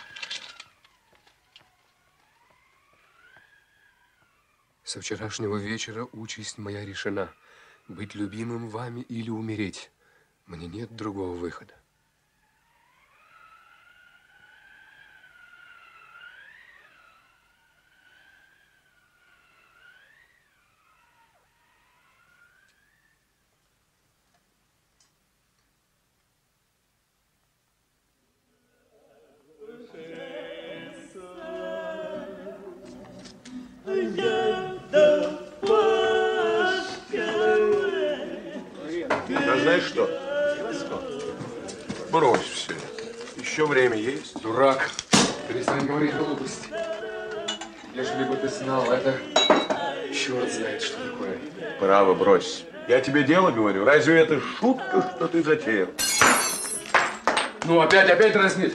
Со вчерашнего вечера участь моя решена. Быть любимым вами или умереть. Мне нет другого выхода. Разве это шутка, что ты затеял? Ну, опять, опять дразнит.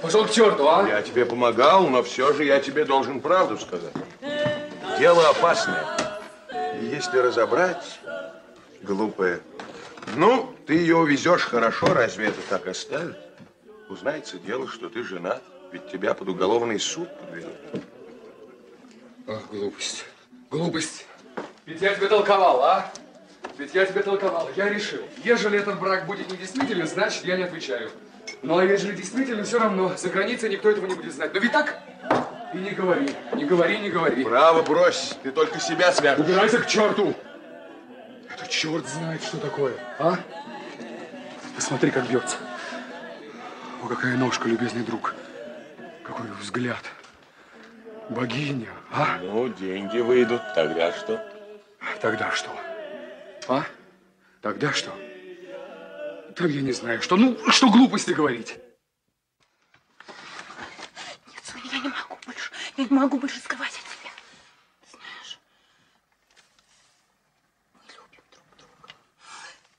Пошел к черту, а? Я тебе помогал, но все же я тебе должен правду сказать. Дело опасное. И если разобрать, глупое. Ну, ты ее увезешь хорошо, разве это так оставит? Узнается дело, что ты женат, ведь тебя под уголовный суд подведут. Ах, глупость. Глупость. Ведь я тебе толковал, а? Ведь я тебе толковал. Я решил, ежели этот брак будет недействителен, значит, я не отвечаю. Ну, а ежели действительно, все равно. За границей никто этого не будет знать. Но ведь так? И не говори, не говори, не говори. Право брось, ты только себя свяжешь. Убирайся к черту! Это черт знает, что такое, а? Посмотри, как бьется. О, какая ножка, любезный друг. Какой взгляд. Богиня, а? Ну, деньги выйдут, тогда что? Тогда что? А? Тогда что? Там я не знаю, что. Ну, что глупости говорить. Нет, Соня, я не могу больше. Я не могу больше скрывать от тебя. Ты знаешь, мы любим друг друга.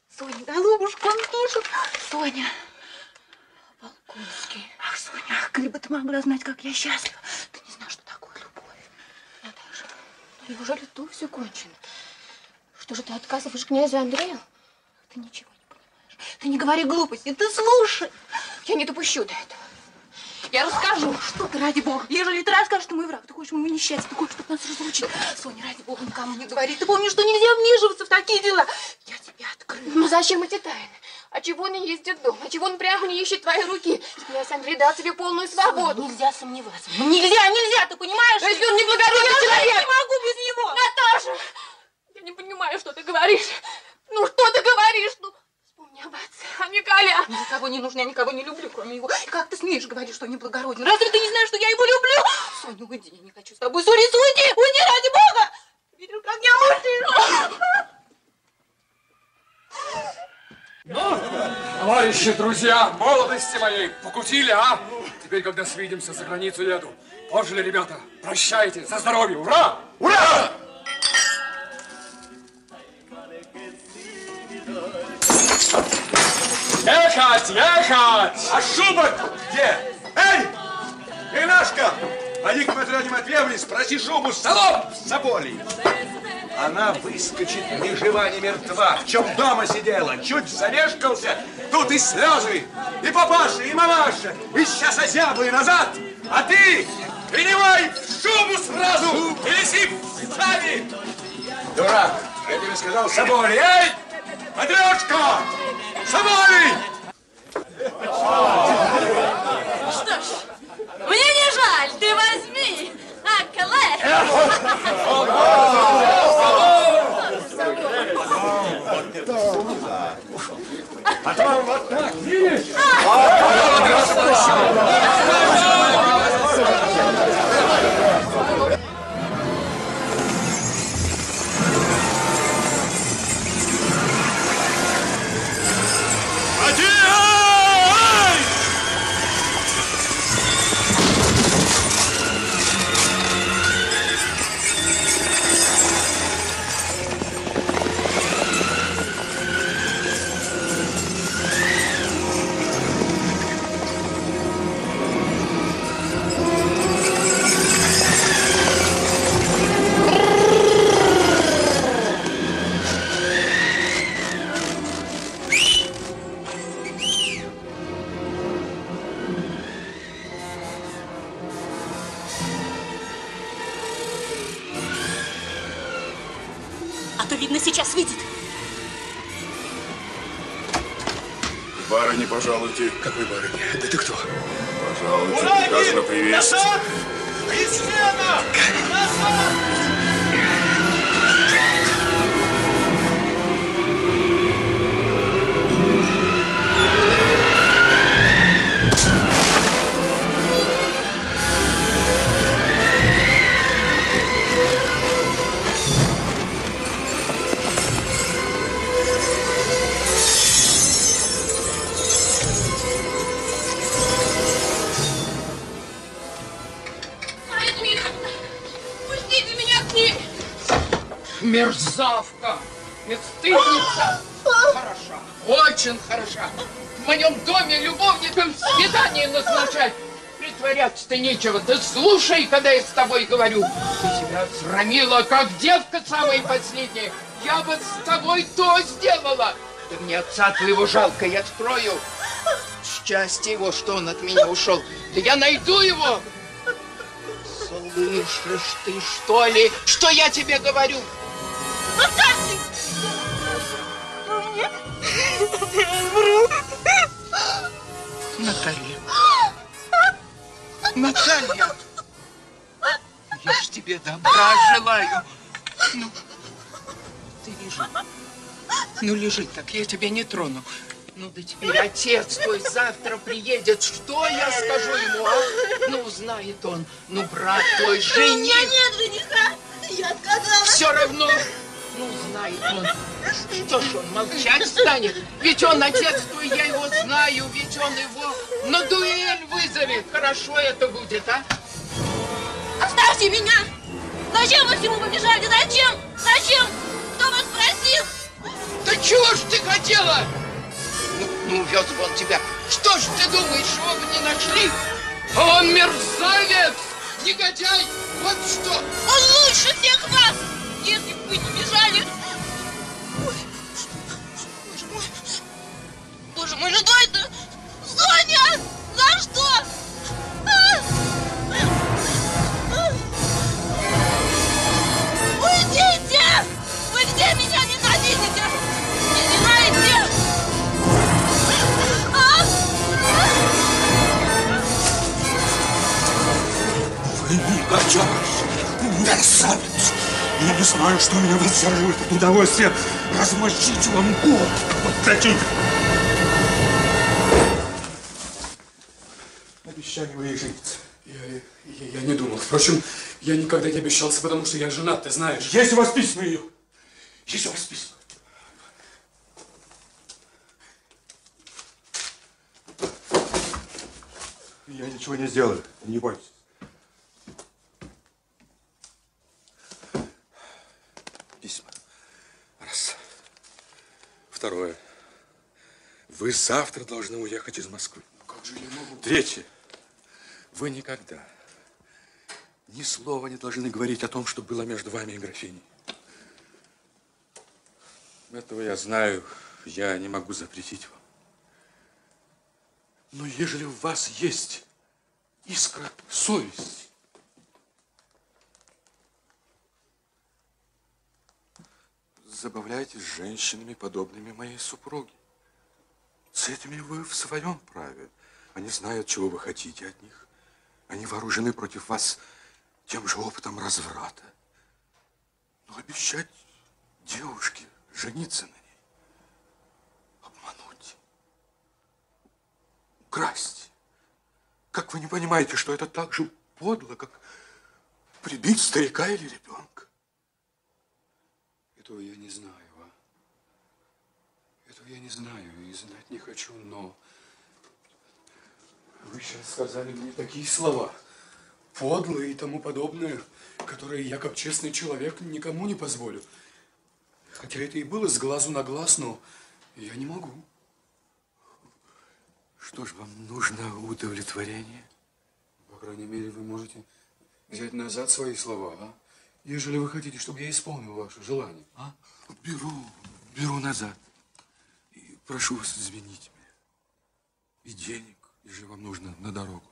Соня, голубушка, он пишет. Соня. Волконский. Ах, Соня, ах, коли бы ты могла знать, как я счастлива. Ты не знаешь, что такое любовь. Наташа, ну неужели тут все кончено? Что же ты отказываешь князю Андрею? Ты ничего не понимаешь. Ты не говори глупости, ты слушай. Я не допущу до этого. Я расскажу. Что ты, ради бога. Ежели ты расскажешь, ты мой враг. Ты хочешь моего несчастья, ты хочешь, чтобы нас разлучили. Соня, ради бога, никому не говори. Ты помнишь, что нельзя вмешиваться в такие дела. Я тебя открою. Ну зачем эти тайны? А чего он ездит дома? А чего он прямо не ищет твоей руки? Князь Андрей дал тебе полную свободу. Соня, нельзя сомневаться. Нельзя, нельзя, ты понимаешь? Но если он неблагородный я человек. Я не могу без него. Наташа, я понимаю, что ты говоришь. Ну что ты говоришь? Ну, вспомни об отце, о Николе. Никого не нужно, я никого не люблю, кроме его. И как ты смеешь говорить, что он неблагороден? Разве ты не знаешь, что я его люблю? Соня, уйди, я не хочу с тобой ссориться. Уйди, уйди, ради бога. Видел, как я мучаюсь. Ну, товарищи, друзья, молодости моей, покутили, а? Теперь, когда свидимся, за границу еду. Пожили, ребята, прощайте, за здоровье, ура! Ура! Ехать, ехать! А шуба где? Эй! Инашка! Поди к Матрене Матвеевне, спроси шубу салон с соболей. Она выскочит ни жива, ни мертва. В чем дома сидела, чуть замешкался. Тут и слезы, и папаша, и мамаша. И сейчас озябла и назад. А ты принимай шубу сразу и леси в сани. Дурак, я тебе сказал соболи. Эй, Матрешка! Соболи! Что ж, мне не жаль, ты возьми. А. Потом вот так, видишь? everybody. Мерзавка! Бесстыдница! Хороша, очень хороша. В моем доме любовникам свидание назначать. Притворяться-то нечего. Ты слушай, когда я с тобой говорю. Ты себя срамила, как девка самая последняя. Я бы с тобой то сделала. Да мне отца твоего жалко, я скрою. счастье его, что он от меня ушел. Да я найду его. Слышишь ты, что ли, что я тебе говорю? Мне Наталья. Наталья. Я ж тебе добра желаю. Ну, ты лежи. Ну, лежи так, я тебя не трону. Ну, да теперь отец твой завтра приедет. Что я скажу ему, а? Ну, узнает он. Ну, брат твой, У жених. меня нет жениха! Я отказалась! Все равно. Ну, знает он. Что ж он молчать станет? Ведь он отец твой, я его знаю, ведь он его на дуэль вызовет. Хорошо это будет, а? Оставьте меня! Зачем вы всему побежали? Зачем? Зачем? Кто вас просил? Да чего ж ты хотела? Ну, ну увез бы он тебя. Что ж ты думаешь, его бы не нашли? А он мерзавец, негодяй, вот что. Он лучше всех вас! Если бы вы не бежали... Боже мой! Боже мой, что это? Соня! За что? Уйдите! Вы где меня ненавидите? Не знаете? Вы негодяй, мерзавец. Я не знаю, что меня воздерживает от удовольствия размочить вам голову вот таким. Обещали вы и жениться. Я, я, я не думал. Впрочем, я никогда не обещался, потому что я женат, ты знаешь. Есть у вас письма ее? Есть у вас письма? Я ничего не сделаю, не бойтесь. Второе. Вы завтра должны уехать из Москвы. Как же я могу? Третье. Вы никогда ни слова не должны говорить о том, что было между вами и графиней. Этого я знаю, я не могу запретить вам. Но ежели у вас есть искра совести, забавляйтесь с женщинами, подобными моей супруге. С этими вы в своем праве. Они знают, чего вы хотите от них. Они вооружены против вас тем же опытом разврата. Но обещать девушке жениться на ней, обмануть, украсть. Как вы не понимаете, что это так же подло, как прибить старика или ребенка? Этого я не знаю, а? Этого я не знаю и знать не хочу, но... Вы сейчас сказали мне такие слова, подлые и тому подобное, которые я, как честный человек, никому не позволю. Хотя это и было с глазу на глаз, но я не могу. Что ж, вам нужно удовлетворение? По крайней мере, вы можете взять назад свои слова, а? Ежели вы хотите, чтобы я исполнил ваше желание, а? Беру, беру назад. И прошу вас извинить меня. И денег, если вам нужно на дорогу.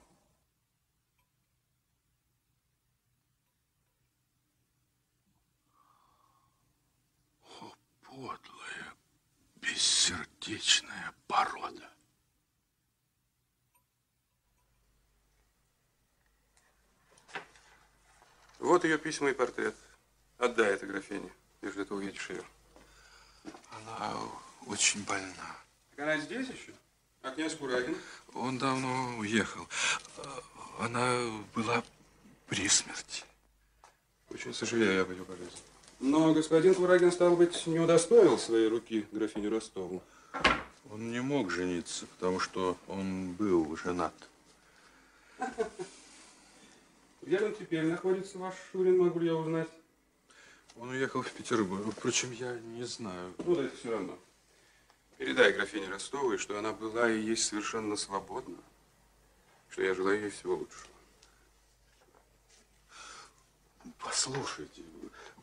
О, подлая, бессердечная порода. Вот ее письма и портрет. Отдай это графине, если ты увидишь ее. Она очень больна. Так она здесь еще? А князь Курагин? Он давно уехал. Она была при смерти. Очень сожалею об этой болезни. Но господин Курагин, стал быть, не удостоил своей руки графиню Ростову. Он не мог жениться, потому что он был женат. Где он теперь находится, ваш Шурин, могу ли я узнать? Он уехал в Петербург. Впрочем, я не знаю. Ну, да это все равно. Передай графине Ростовой, что она была и есть совершенно свободна, что я желаю ей всего лучшего. Послушайте,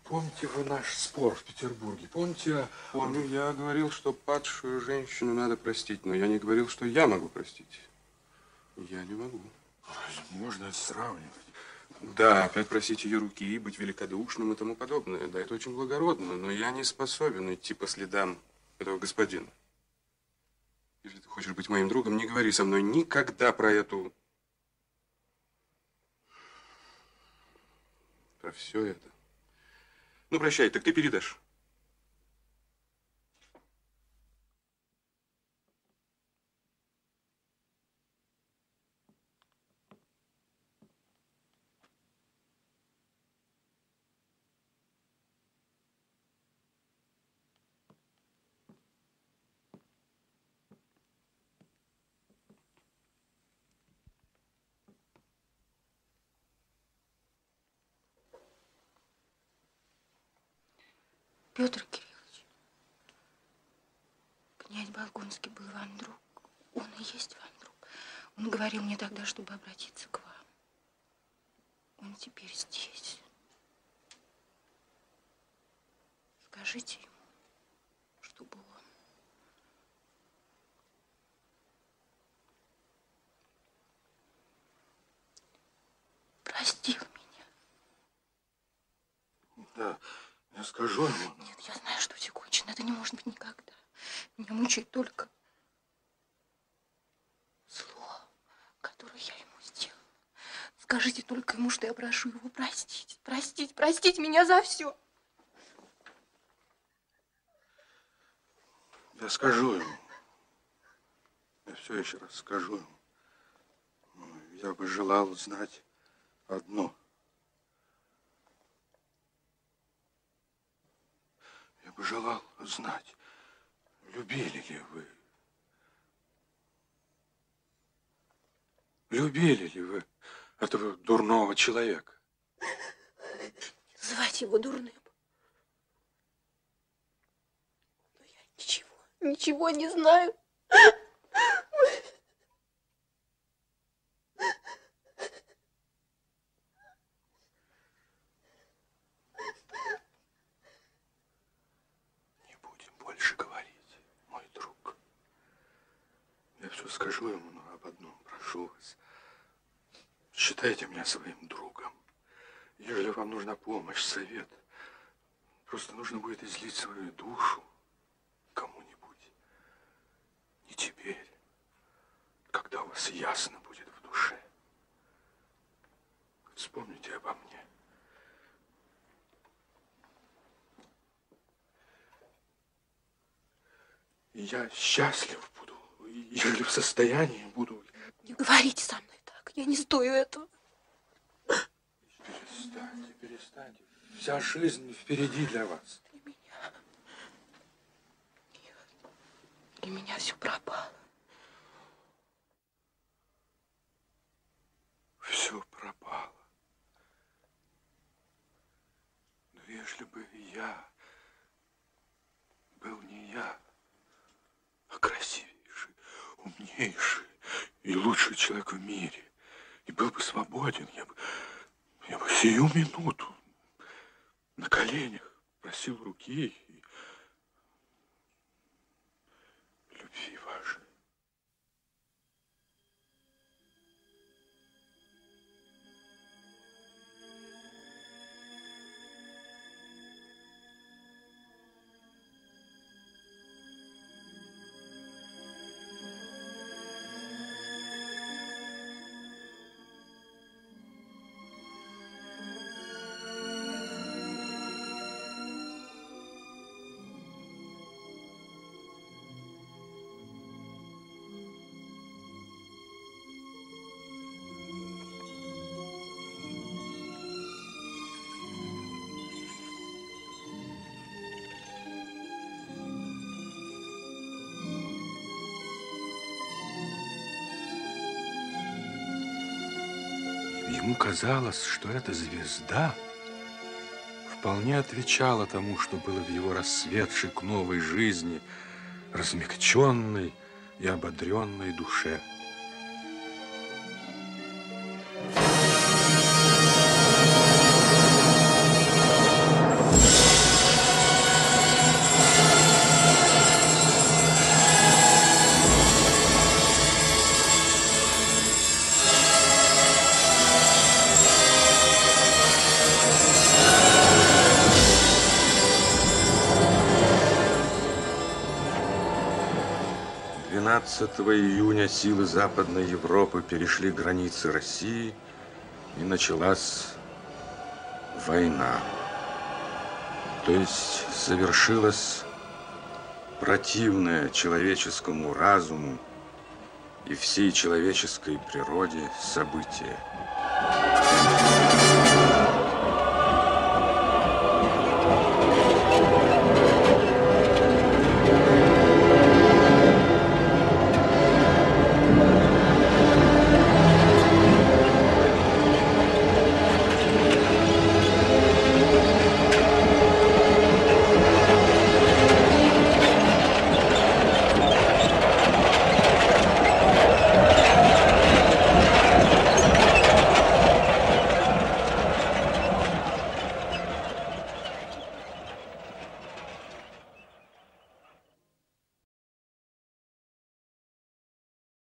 Помните вы наш спор в Петербурге? Помните? Помню, я говорил, что падшую женщину надо простить, но я не говорил, что я могу простить. Я не могу. Можно это сравнивать? Да, опять просить ее руки быть великодушным и тому подобное. Да, это очень благородно, но я не способен идти по следам этого господина. Если ты хочешь быть моим другом, не говори со мной никогда про эту... Про все это. Ну, прощай, так ты передашь. Петр Кириллович, князь Болгонский был вам друг. Он и есть вам друг. Он говорил мне тогда, чтобы обратиться к вам. Он теперь здесь. Скажите ему, чтобы он... простил меня. Да, я скажу ему. Нет, я знаю, что все кончено. Это не может быть никогда. Меня мучает только зло, которое я ему сделала. Скажите только ему, что я прошу его простить. Простить, простить меня за все. Я скажу ему. Я все еще раз скажу ему. Ну, Я бы желал знать одно. Я бы желал знать, любили ли вы. Любили ли вы этого дурного человека? Называйте его дурным. Но я ничего, ничего не знаю. больше говорить, мой друг. Я все скажу ему, об одном прошу вас. Считайте меня своим другом. Если вам нужна помощь, совет, просто нужно будет излить свою душу кому-нибудь. Не теперь, когда у вас ясно будет в душе. Вспомните обо мне. Я счастлив если в состоянии буду. Не говорите со мной так. Я не стою этого. Перестаньте, перестаньте. Вся жизнь впереди для вас. Для меня все пропало. Все пропало. Но если бы я был не я, а красивейший, умнейший и лучший человек в мире, и был бы свободен, я бы, я бы сию минуту на коленях просил руки и любви вашей. Казалось, что эта звезда вполне отвечала тому, что было в его рассветшей к новой жизни, размягченной и ободренной душе. 12 июня силы Западной Европы перешли границы России, и началась война. То есть совершилось противное человеческому разуму и всей человеческой природе событие.